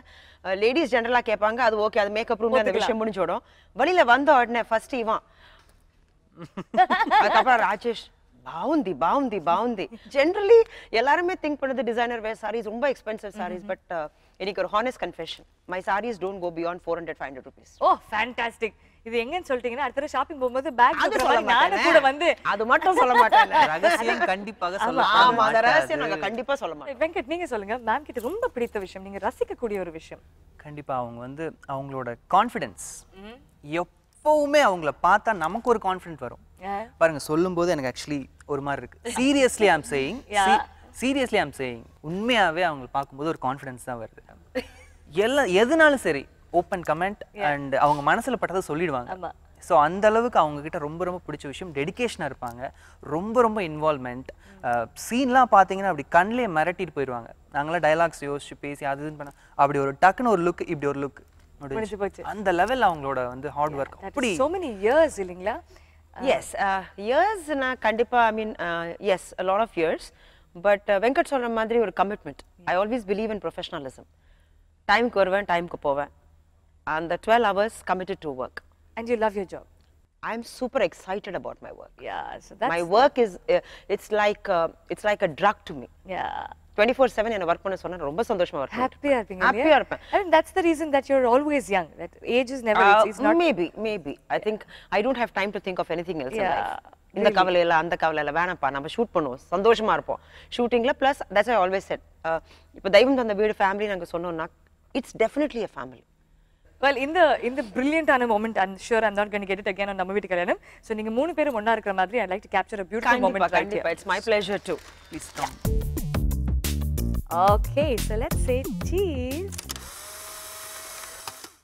லேடிஸ் ஜென்ரலா கேட்பாங்க அது ஓகே அது மேக்கப் ரூம்ல அந்த விஷயம் முடிஞ்சோடும் வெளியில வந்த உடனே ஃபர்ஸ்ட் இவன். அதுக்கப்புறம் ராஜேஷ் பாவுந்தி பாவுந்தி பாவுந்தி ஜென்ரலி எல்லாருமே திங்க் பண்ணது டிசைனர் வேர் சாரீஸ் ரொம்ப எக்ஸ்பென்சிவ் சாரீஸ் பட் எனக்கு ஒரு honest confession my saris don't go beyond four hundred five hundred rupees oh fantastic இது எங்கன்னு சொல்லிட்டீங்கன்னா அடுத்த ஷாப்பிங் போகும்போது பேக் அது சொல்ல நானும் கூட வந்து அது மட்டும் சொல்ல மாட்டேன். <laughs> ரகசியம் கண்டிப்பாக சொல்ல ஆமா அந்த ரகசியம் நாங்க கண்டிப்பா சொல்ல மாட்டோம். வெங்கட் நீங்க சொல்லுங்க. மேம் கிட்ட ரொம்ப பிடித்த விஷயம். நீங்க ரசிக்கக்கூடிய ஒரு விஷயம். கண்டிப்பா அவங்க வந்து அவங்களோட கான்ஃபிடென்ஸ் எப்பவுமே அவங்கள பார்த்தா நமக்கு ஒரு கான்ஃபிடென்ட் வரும். பாருங்க சொல்லும்போது எனக்கு ஆக்சுவலி ஒரு மாதிரி இருக்கு. Seriously I'm saying seriously I'm saying உண்மையாவே அவங்க பார்க்கும்போது ஒரு கான்ஃபிடென்ஸ் தான் வருது. எல்லாம் எதுனாலும் சரி ஓப்பன் கமெண்ட் அண்ட் அவங்க மனசுல பட்டதை சொல்லிடுவாங்க. ஸோ அந்த அளவுக்கு அவங்க கிட்ட ரொம்ப ரொம்ப பிடிச்ச விஷயம் டெடிகேஷனாக இருப்பாங்க. ரொம்ப ரொம்ப இன்வால்மெண்ட் சீன்லாம் பார்த்தீங்கன்னா அப்படி கண்ணிலே மிரட்டிட்டு போயிடுவாங்க நாங்களாம் டைலாக்ஸ் யோசிச்சு பேசி அது இதுன்னு பண்ண அப்படி ஒரு டக்குன்னு ஒரு லுக் இப்படி ஒரு லுக். அந்த லெவல் அவங்களோட வந்து ஹார்ட் ஒர்க் அப்படி so many years இல்லைங்களா? எஸ் இயர்ஸ் நான் கண்டிப்பா I mean yes lot of years but Venkat சொல்ற மாதிரி ஒரு commitment I always believe in professionalism டைமுக்கு வருவேன் டைமுக்கு போவேன். அந்த twelve hours committed to work and you love your job I am super excited about my work yeah so that's my work is it's like it's like a drug to me yeah twenty four seven என்ன work பண்ண சொன்னா ரொம்ப சந்தோஷமா work ஹாப்பியா இருப்பீங்க ஹாப்பியா இருப்பேன் I mean that's the reason that you're always young that age is never it's, it's not maybe maybe I think I don't have time to think of anything else Yeah, இந்த கவலை இல்ல அந்த கவலை இல்ல வேணாம்ப்பா நம்ம ஷூட் பண்ணுவோம் சந்தோஷமா இருப்போம் ஷூட்டிங்ல plus that's I always said இப்போ தெய்வம் தந்த வீடு ஃபேமிலி நாங்க சொன்னோம்னா it's definitely a family well இந்த இந்த brilliant-ஆன moment I'm sure I'm not going to get it again on நம்ம வீட்டு கல்யாணம் so நீங்க மூணு பேரும் ஒண்ணா இருக்கிற மாதிரி I'd like to capture a beautiful moment கண்டிப்பா right here கண்டிப்பா it's my pleasure to please come Okay, so let's say cheese.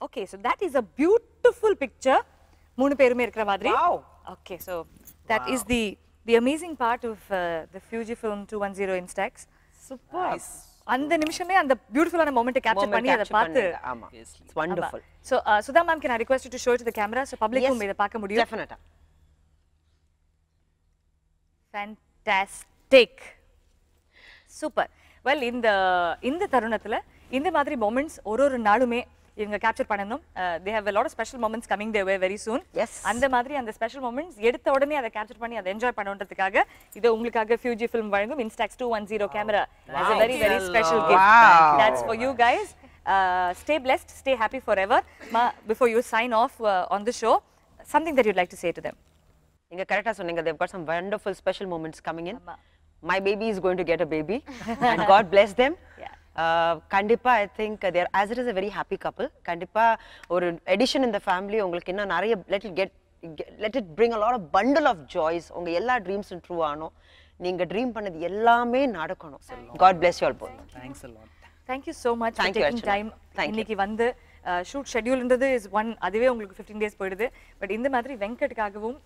Okay, so that is a beautiful picture. மூணு பேருமே இருக்கிற மாதிரி. Wow. Okay, so that is the the amazing part of uh, the Fujifilm 210 Instax. Super. அந்த நிமிஷமே அந்த பியூட்டிஃபுல்லான மொமெண்ட்டை capture பண்ணி அதை பார்த்து. ஆமா. It's wonderful so Sudha ma'am can I request to show to the camera so பப்ளிக்கும் இதை பார்க்க முடியும். டெஃபினட்டா ஃபேண்டாஸ்டிக் சூப்பர் வெல் இந்த இந்த தருணத்துல இந்த மாதிரி மொமெண்ட்ஸ் ஒரு ஒரு நாளுமே இவங்க கேப்சர் பண்ணணும் they have lot special moments coming they way very soon Yes. அந்த மாதிரி அந்த ஸ்பெஷல் மொமெண்ட்ஸ் எடுத்த உடனே அதை கேப்சர் பண்ணி அதை என்ஜாய் பண்ணுன்றதுக்காக இது உங்களுக்காக ஃபியூஜி ஃபிலிம் வழங்கும் Instax two one zero camera as a very very special gift Wow. that's for you guys uh, stay blessed stay happy forever ma before you sign off uh, on the show something that you'd like to say to them நீங்க கரெக்டா சொன்னீங்க they've got some wonderful special moments coming in ஆமா. my baby is going to get a baby and god bless them Yeah. Uh, கண்டிப்பா I think there as it is a very happy couple கண்டிப்பா ஒரு edition இந்த family உங்களுக்கு இன்னும் நிறைய let it get let it bring a lot of bundle of joys உங்க எல்லா ட்ரீம்ஸும் true ஆகணும் நீங்க ட்ரீம் பண்ணது எல்லாமே நடக்கணும் god bless you all both thanks a lot thank you so much Archana. Time Thank you. இன்னைக்கு வந்து ஷூட் ஷெட்யூல்ன்றது இஸ் ஒன் அதுவே உங்களுக்கு ஃபிஃப்டீன் டேஸ் போயிடுது. பட் இந்த மாதிரி வெங்கட்டுக்காகவும்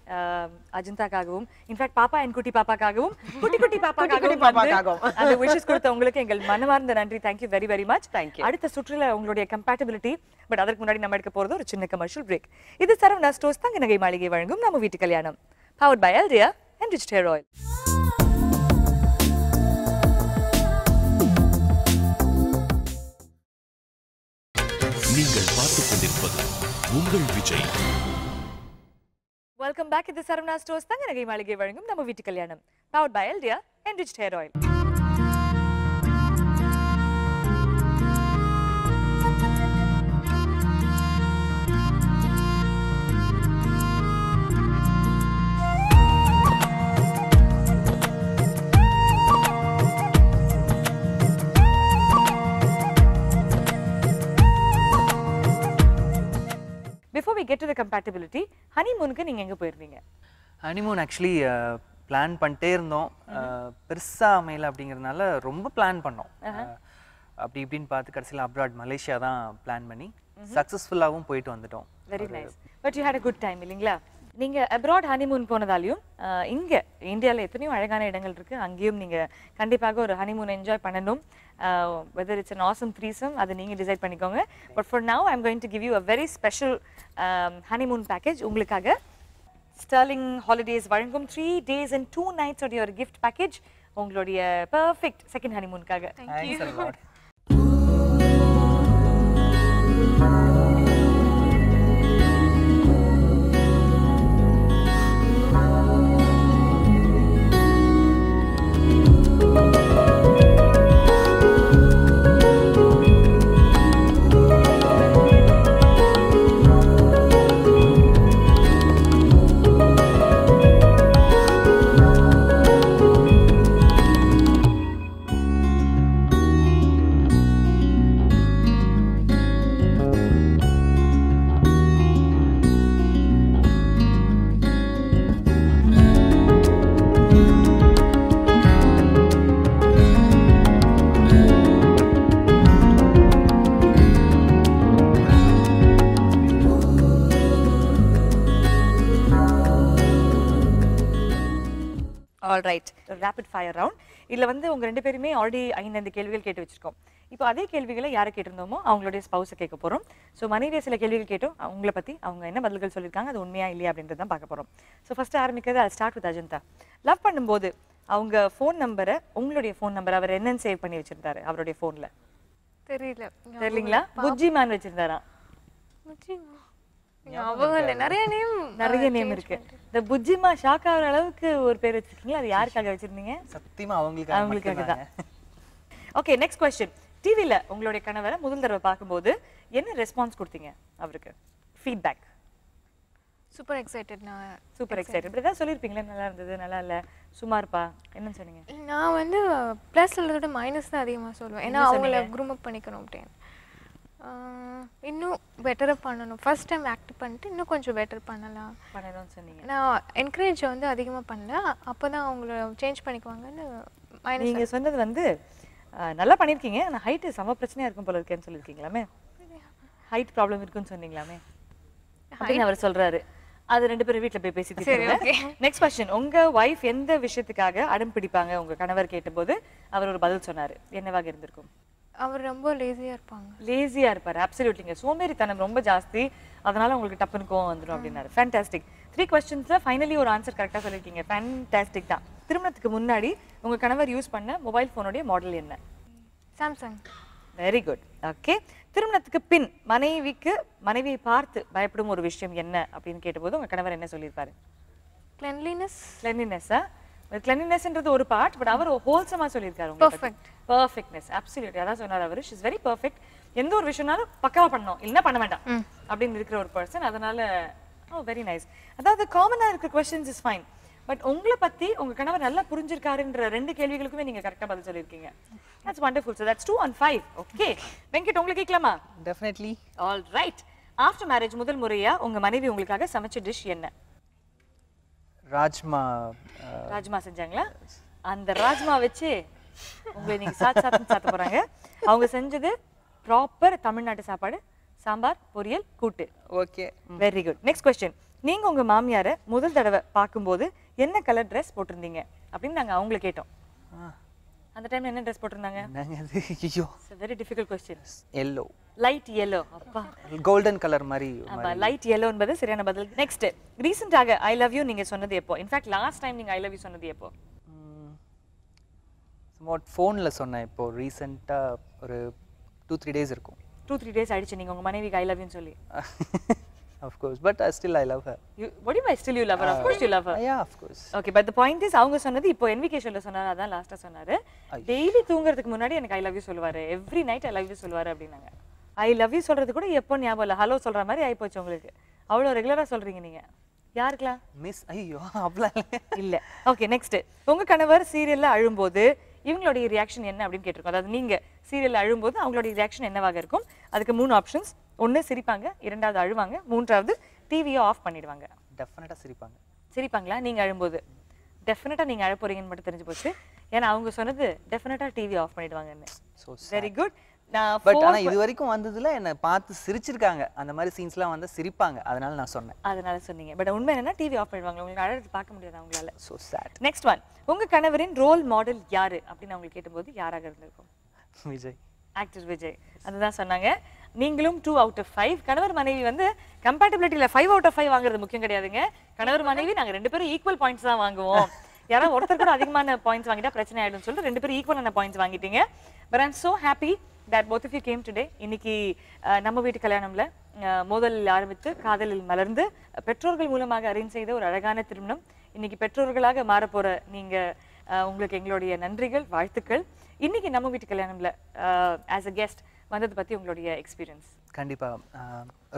அஜந்தாக்காகவும் இன்ஃபேக்ட் பாப்பா என் குட்டி பாப்பாக்காகவும் குட்டி குட்டி <laughs> பாப்பாக்காகவும் <laughs> அந்த விஷஸ் கொடுத்த உங்களுக்கு எங்கள் மனமார்ந்த நன்றி. Thank you very very much you. அடுத்த சுற்றுல உங்களுடைய கம்பேட்டபிலிட்டி பட் அதற்கு முன்னாடி நம்ம எடுக்க போறது ஒரு சின்ன கமர்ஷியல் பிரேக் இது சரவணா ஸ்டோர்ஸ் தங்க நகை மாளிகை வழங்கும் நம்ம வீட்டு கல்யாணம். Powered by Eldia and rich hair oil நீங்கள் பார்த்துக் கொண்டிருப்பது உங்கள் விஜய். வெல்கம் பேக் இது சரவணா ஸ்டோர்ஸ். தங்க நகை மாளிகை வழங்கும் நம்ம வீட்டு கல்யாணம். Power by Eldia enriched hair oil before we get to the compatibility ஹனிமூனுக்கு நீங்க எங்க போயிருந்தீங்க? ஹனிமூன் ஆக்சுவலி பிளான் பண்ணிட்டே இருந்தோம். அஹ், பெருசா அமையல அப்படிங்கறதுனால ரொம்ப பிளான் பண்ணோம். அஹ், அப்படி இப்படின்னு பார்த்து கடைசியில் அப்ராட் மலேசியா தான் பிளான் பண்ணி சக்ஸஸ்ஃபுல்லாகவும் போயிட்டு வந்துட்டோம். Very nice but you had a good time இல்லைங்களா? நீங்க அப்ராட் ஹனிமூன் போனதாலையும் இங்க இந்தியால எத்தனையோ அழகான இடங்கள் இருக்கு. அங்கேயும் நீங்க கண்டிப்பாக ஒரு ஹனிமூன் என்ஜாய் பண்ணணும். Whether it's an awesome threesome அதை நீங்க டிசைட் பண்ணிக்கோங்க. பட் ஃபார் now ஐம் going to give you a very special honeymoon package உங்களுக்காக ஸ்டர்லிங் ஹாலிடேஸ் வழங்கும் three days and two nights உடைய ஒரு கிஃப்ட் பேக்கேஜ் உங்களுடைய பர்ஃபெக்ட் செகண்ட் ஹனிமூனுக்காக ரேபிட் ஃபயர் ரவுண்ட் இதில் வந்து உங்க ரெண்டு பேருமே ஆல்ரெடி ஐந்து கேள்விகள் கேட்டு வச்சிருக்கோம். இப்போ அதே கேள்விகளை யாரை கேட்டிருந்தோமோ அவங்களுடைய ஸ்பௌஸை கேட்க போறோம். ஸோ மனைவியை சில கேள்விகள் கேட்டோம். அவங்கள பத்தி அவங்க என்ன பதில்கள் சொல்லியிருக்காங்க அது உண்மையா இல்லையா அப்படின்றத தான் பார்க்க போறோம். ஸோ ஃபர்ஸ்ட் ஆரம்பிக்கிறது அது ஸ்டார்ட் வித் அஜந்தா. லவ் பண்ணும்போது அவங்க ஃபோன் நம்பரை உங்களுடைய ஃபோன் நம்பர் அவர் என்னன்னு சேவ் பண்ணி வச்சிருந்தாரு அவருடைய ஃபோன்ல தெரியல. தெரியலீங்களா புஜ்ஜி மேன் வச்சிருந்தாரா? நிறைய நேம் நிறைய நேம் இருக்கு. இந்த புஜ்ஜிமா ஷாக் ஆகுற அளவுக்கு ஒரு பேர் வச்சிருக்கீங்களா? அது யாருக்காக வச்சிருந்தீங்க? சத்தியமா அவங்களுக்கு அவங்களுக்காக தான். ஓகே நெக்ஸ்ட் கொஸ்டின் டிவில உங்களுடைய கணவரை முதல் தடவை பார்க்கும்போது என்ன ரெஸ்பான்ஸ் கொடுத்தீங்க அவருக்கு? ஃபீட்பேக் சூப்பர் எக்ஸைட்டட் நான். சூப்பர் எக்ஸைட்டட் இப்படி தான் சொல்லியிருப்பீங்களே நல்லா இருந்தது நல்லா இல்ல சும்மா இருப்பா என்னன்னு சொன்னீங்க? நான் வந்து ப்ளஸ் விட மைனஸ் தான் அதிகமாக சொல்லுவேன். ஏன்னா அவங்கள க்ரூம் அப் பண்ணிக்கணும் அப்படின்னு. இன்னும் பெட்டராக பண்ணணும். ஃபர்ஸ்ட் டைம் ஆக்ட் பண்ணிட்டு இன்னும் கொஞ்சம் பெட்டர் பண்ணலாம். பண்ணணும்னு சொன்னீங்க. நான் என்கரேஜ் வந்து அதிகமாக பண்ணல. அப்போ தான் அவங்கள சேஞ்ச் பண்ணிக்குவாங்கன்னு மைனஸ் நீங்க சொன்னது வந்து நல்லா பண்ணியிருக்கீங்க ஆனால் ஹைட்டு செம பிரச்சனையா இருக்கும் போல இருக்கேன்னு சொல்லியிருக்கீங்களாமே ஹைட் ப்ராப்ளம் இருக்குன்னு சொன்னீங்களாமே? அப்படின்னு அவர் சொல்றாரு. அது ரெண்டு பேரும் வீட்ல போய் பேசி நெக்ஸ்ட் கொஸ்டின் உங்க ஒய்ஃப் எந்த விஷயத்துக்காக அடம் பிடிப்பாங்க? உங்க கணவர் கேட்டபோது அவர் ஒரு பதில் சொன்னாரு. என்னவாக இருந்திருக்கும்? அவர் ரொம்ப லேசியாக இருப்பாங்க. லேசியா இருப்பாரு அப்சல்யூட்லிங்க சோம்பேறித்தனம் ரொம்ப ஜாஸ்தி. அதனால உங்களுக்கு டப்புன்னு கோவம் வந்துடும் அப்படின்னாரு. ஃபேன்டாஸ்டிக் த்ரீ கொஸ்டின்ஸ்ல ஃபைனலி ஒரு ஆன்சர் கரெக்டா சொல்லியிருக்கீங்க ஃபேன்டாஸ்டிக் தான். திருமணத்துக்கு முன்னாடி உங்க கணவர் யூஸ் பண்ண மொபைல் ஃபோனுடைய மாடல் என்ன? சாம்சங் வெரி குட் ஓகே திருமணத்துக்கு பின் மனைவிக்கு மனைவியை பார்த்து பயப்படும் ஒரு விஷயம் என்ன அப்படின்னு கேட்டபோது உங்க கணவர் என்ன சொல்லியிருப்பாரு? கிளென்லினஸ் கிளென்லினஸ்ஸா கிளென்லினஸ்ன்றது ஒரு பார்ட் பட் அவர் ஹோல்சமா சொல்லியிருக்காரு Perfect. பர்ஃபெக்ட்னஸ் அப்சல்யூட் அதான் சொன்னார் அவர். ஷிஸ் வெரி பர்ஃபெக்ட் எந்த ஒரு விஷயம்னாலும் பக்காவா பண்ணணும். இல்லைன்னா பண்ண வேண்டாம். அப்படின்னு இருக்கிற ஒரு பர்சன் அதனால ஓ வெரி நைஸ் அதாவது காமனா இருக்கிற கொஸ்டின்ஸ் இஸ் ஃபைன் பட் உங்களை பத்தி உங்க கணவர் நல்லா புரிஞ்சிருக்காருன்ற ரெண்டு கேள்விகளுக்குமே நீங்க கரெக்டா பதில் சொல்லியிருக்கீங்க. That's wonderful so that's two on five okay Venkat உங்களுக்கு கேட்கலாமா? Definitely all right after marriage முதல் முறையா உங்க மனைவி உங்களுக்காக சமைச்ச டிஷ் என்ன? ராஜ்மா ராஜ்மா செஞ்சாங்களா? அந்த ராஜ்மா வச்சு உங்களை நீங்க சாத்து சாத்து சாத்த போறாங்க. அவங்க செஞ்சது ப்ராப்பர் தமிழ்நாட்டு சாப்பாடு சாம்பார் பொரியல் கூட்டு. Okay. Very good next question நீங்க உங்க மாமியாரை முதல் தடவை பார்க்கும்போது என்ன கலர் ட்ரெஸ் போட்டிருந்தீங்க? அப்படின்னு நாங்க அவங்கள கேட்டோம். அந்த டைம்ல என்ன ட்ரெஸ் போட்டிருந்தாங்க? அது? ஐயோ. Very difficult question yellow light yellow. அப்பா. கோல்டன் கலர் மாதிரி லைட் yellow என்பது சரியான பதில். நெக்ஸ்ட் ரீசெண்டாக ஐ லவ் யூ நீங்க சொன்னது எப்போ? இன்ஃபேக்ட் லாஸ்ட் டைம் நீங்க ஐ லவ் யூ சொன்னது எப்போ? ஸ்மார்ட் ஃபோனில் சொன்னேன். இப்போ ரீசெண்டாக ஒரு டூ த்ரீ டேஸ் இருக்கும். டூ த்ரீ டேஸ் ஆயிடுச்சு. நீங்க உங்க மனைவிக்கு ஐ லவ் <laughs> யூன்னு சொல்லி of course but still I love her You, what do you mean still you love her? Of course you love her. Yeah of course Okay, but the point is அவங்க சொன்னது இப்போ ஷோல சொன்னாரு அதான் லாஸ்டா சொன்னாரு. டெய்லி தூங்குறதுக்கு முன்னாடி எனக்கு ஐ லவ் யூ சொல்லுவாரு. Every night I love you சொல்லுவாரு அப்படின்னாங்க. ஐ லவ் யூ சொல்றது கூட எப்போ ஞாபகம் இல்லை. ஹலோ சொல்ற மாதிரி ஆயிப்போச்சு உங்களுக்கு. அவ்வளோ ரெகுலரா சொல்றீங்க நீங்க. யாருக்கலாம் மிஸ் ஐயோ அவ்வளோ இல்ல. ஓகே நெக்ஸ்ட் உங்க கணவர் சீரியல்ல அழும்போது இவங்களுடைய ரியாக்ஷன் என்ன அப்படின்னு கேட்டிருக்கோம். அதாவது நீங்க சீரியல்ல அழும்போது அவங்களுடைய ரியாக்ஷன் என்னவாக இருக்கும்? அதுக்கு மூணு ஆப்ஷன்ஸ் ஒண்ணு சிரிப்பாங்க இரண்டாவது அழுவாங்க மூன்றாவது டிவியை ஆஃப் பண்ணிடுவாங்க. டெஃபினட்டாக சிரிப்பாங்க. சிரிப்பாங்களா? நீங்க அழும்போது. டெஃபினட்டா நீங்க அழ போறீங்கன்னு மட்டும் தெரிஞ்சு போச்சு. ஏன்னா அவங்க சொன்னது டெஃபினட்டா டிவி ஆஃப் பண்ணிடுவாங்கன்னு. ஸோ வெரி குட் நான் பட் ஆனால் இது வரைக்கும் வந்ததுல என்னை பார்த்து சிரிச்சிருக்காங்க. அந்த மாதிரி சீன்ஸ்லாம் வந்து சிரிப்பாங்க. அதனால நான் சொன்னேன். அதனால சொன்னீங்க. பட் உண்மை என்னன்னா டிவி ஆஃப் பண்ணிடுவாங்க. உங்களுக்கு அழகு பார்க்க முடியாது அவங்களால ஸோ சேட் நெக்ஸ்ட் ஒன் உங்க கணவரின் ரோல் மாடல் யாரு? அப்படின்னு அவங்க கேட்டபோது யாராக இருந்திருக்கும்? விஜய். ஆக்டர் விஜய். அதுதான் சொன்னாங்க. நீங்களும் டூ அவுட் ஆஃப் ஃபைவ் கணவர் மனைவி வந்து கம்பேட்டபிலிட்டியில் ஃபைவ் அவுட் ஆஃப் ஃபைவ் வாங்குறது முக்கியம் கிடையாதுங்க. கணவர் மனைவி நாங்க ரெண்டு பேரும் ஈக்குவல் பாயிண்ட்ஸ் தான் வாங்குவோம். யாராவது ஒருத்தர் கூட அதிகமான பாயிண்ட்ஸ் வாங்கிட்டா பிரச்சனை ஆயிடும்னு சொல்லிட்டு ரெண்டு பேரும் ஈக்குவலான பாயிண்ட்ஸ் வாங்கிட்டீங்க. But I'm so happy that both of you came today. இன்னைக்கு நம்ம வீட்டு கல்யாணம்ல மோதலில் ஆரம்பித்து காதலில் மலர்ந்து பெற்றோர்கள் மூலமாக அரேஞ்ச் செய்த ஒரு அழகான திருமணம். இன்னைக்கு பெற்றோர்களாக மாறப் போற நீங்க உங்களுக்கு எங்களுடைய நன்றிகள் வாழ்த்துக்கள். இன்னைக்கு நம்ம வீட்டு கல்யாணம்ல ஆஸ் அ கெஸ்ட் வந்தது பத்தி உங்களுடைய எக்ஸ்பீரியன்ஸ் கண்டிப்பாக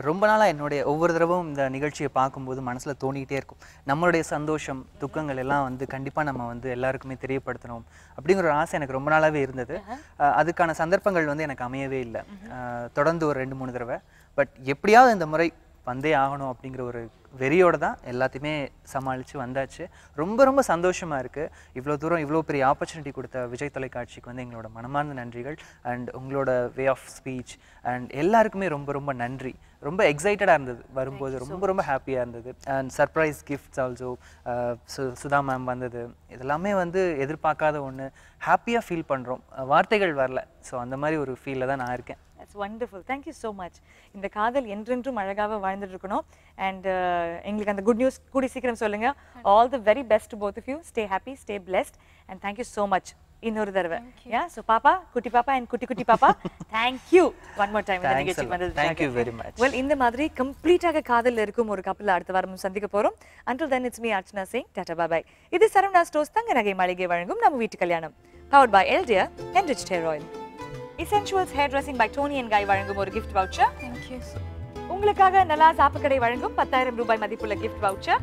ரொம்ப நாளாக என்னுடைய ஒவ்வொரு தடவும் இந்த நிகழ்ச்சியை பார்க்கும்போது மனசில் தோணிக்கிட்டே இருக்கும். நம்மளுடைய சந்தோஷம் துக்கங்கள் எல்லாம் வந்து கண்டிப்பாக நம்ம வந்து எல்லாருக்குமே தெரியப்படுத்தணும் அப்படிங்கிற ஒரு ஆசை எனக்கு ரொம்ப நாளாகவே இருந்தது. அதுக்கான சந்தர்ப்பங்கள் வந்து எனக்கு அமையவே இல்லை. தொடர்ந்து ஒரு ரெண்டு மூணு தடவை. பட் எப்படியாவது இந்த முறை வந்தே ஆகணும் அப்படிங்கிற ஒரு வெறியோட தான் எல்லாத்தையுமே சமாளித்து வந்தாச்சு. ரொம்ப ரொம்ப சந்தோஷமாக இருக்குது இவ்வளோ தூரம் இவ்வளோ பெரிய ஆப்பர்ச்சுனிட்டி கொடுத்த விஜய் தொலைக்காட்சிக்கு வந்து எங்களோட மனமார்ந்த நன்றிகள். அண்ட் உங்களோட வே ஆஃப் ஸ்பீச் அண்ட் எல்லாருக்குமே ரொம்ப ரொம்ப நன்றி. ரொம்ப எக்ஸைட்டடாக இருந்தது. வரும்போது ரொம்ப ரொம்ப ஹாப்பியாக இருந்தது. And surprise gifts also Sudha ma'am வந்தது. இதெல்லாமே வந்து எதிர்பார்க்காத ஒன்று ஹாப்பியாக ஃபீல் பண்ணுறோம் வார்த்தைகள் வரல. ஸோ அந்த மாதிரி ஒரு ஃபீலில் தான் நான் இருக்கேன். That's wonderful thank you so much இந்த காதல் என்றென்றும் அழகாக வாழ்ந்துட்டு இருக்கணும் அண்ட் எங்களுக்கு அந்த குட் நியூஸ் கூடி சீக்கிரம் சொல்லுங்க. All the very best both of you stay happy stay blessed and thank you so much இன்னொரு தடவை. யா ஸோ பாப்பா குட்டி பாப்பா அண்ட் குட்டி குட்டி பாப்பா தேங்க்யூ ஒன் மோர் டைம் இந்த நிகழ்ச்சிக்கு. வந்தது much. வெல் இந்த மாதிரி கம்ப்ளீட்டாக காதல்ல இருக்கும் ஒரு கப்பல் அடுத்த வாரம் சந்திக்க போறோம். Until then it's me Archana Singh Tata bye bye இது சரவணா ஸ்டோர்ஸ் தங்க நகை மாளிகை வழங்கும் நம்ம வீட்டு கல்யாணம். Powered by Eldia enriched hair oil. Essentials hair dressing by Tony and Guy வழங்கும் ஒரு gift voucher. தேங்க்யூ உங்களுக்காக நல்லா சாப்புக்கடை வழங்கும் பத்தாயிரம் ரூபாய் மதிப்புள்ள gift voucher.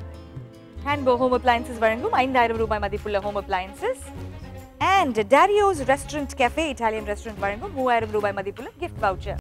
ஹேண்ட்போ ஹோம் அப்ளையன்சஸ் வழங்கும் ஐந்தாயிரம் ரூபாய் மதிப்புள்ள home appliances and Dario's restaurant cafe Italian restaurant வழங்கும் மூவாயிரம் ரூபாய் மதிப்புள்ள gift voucher.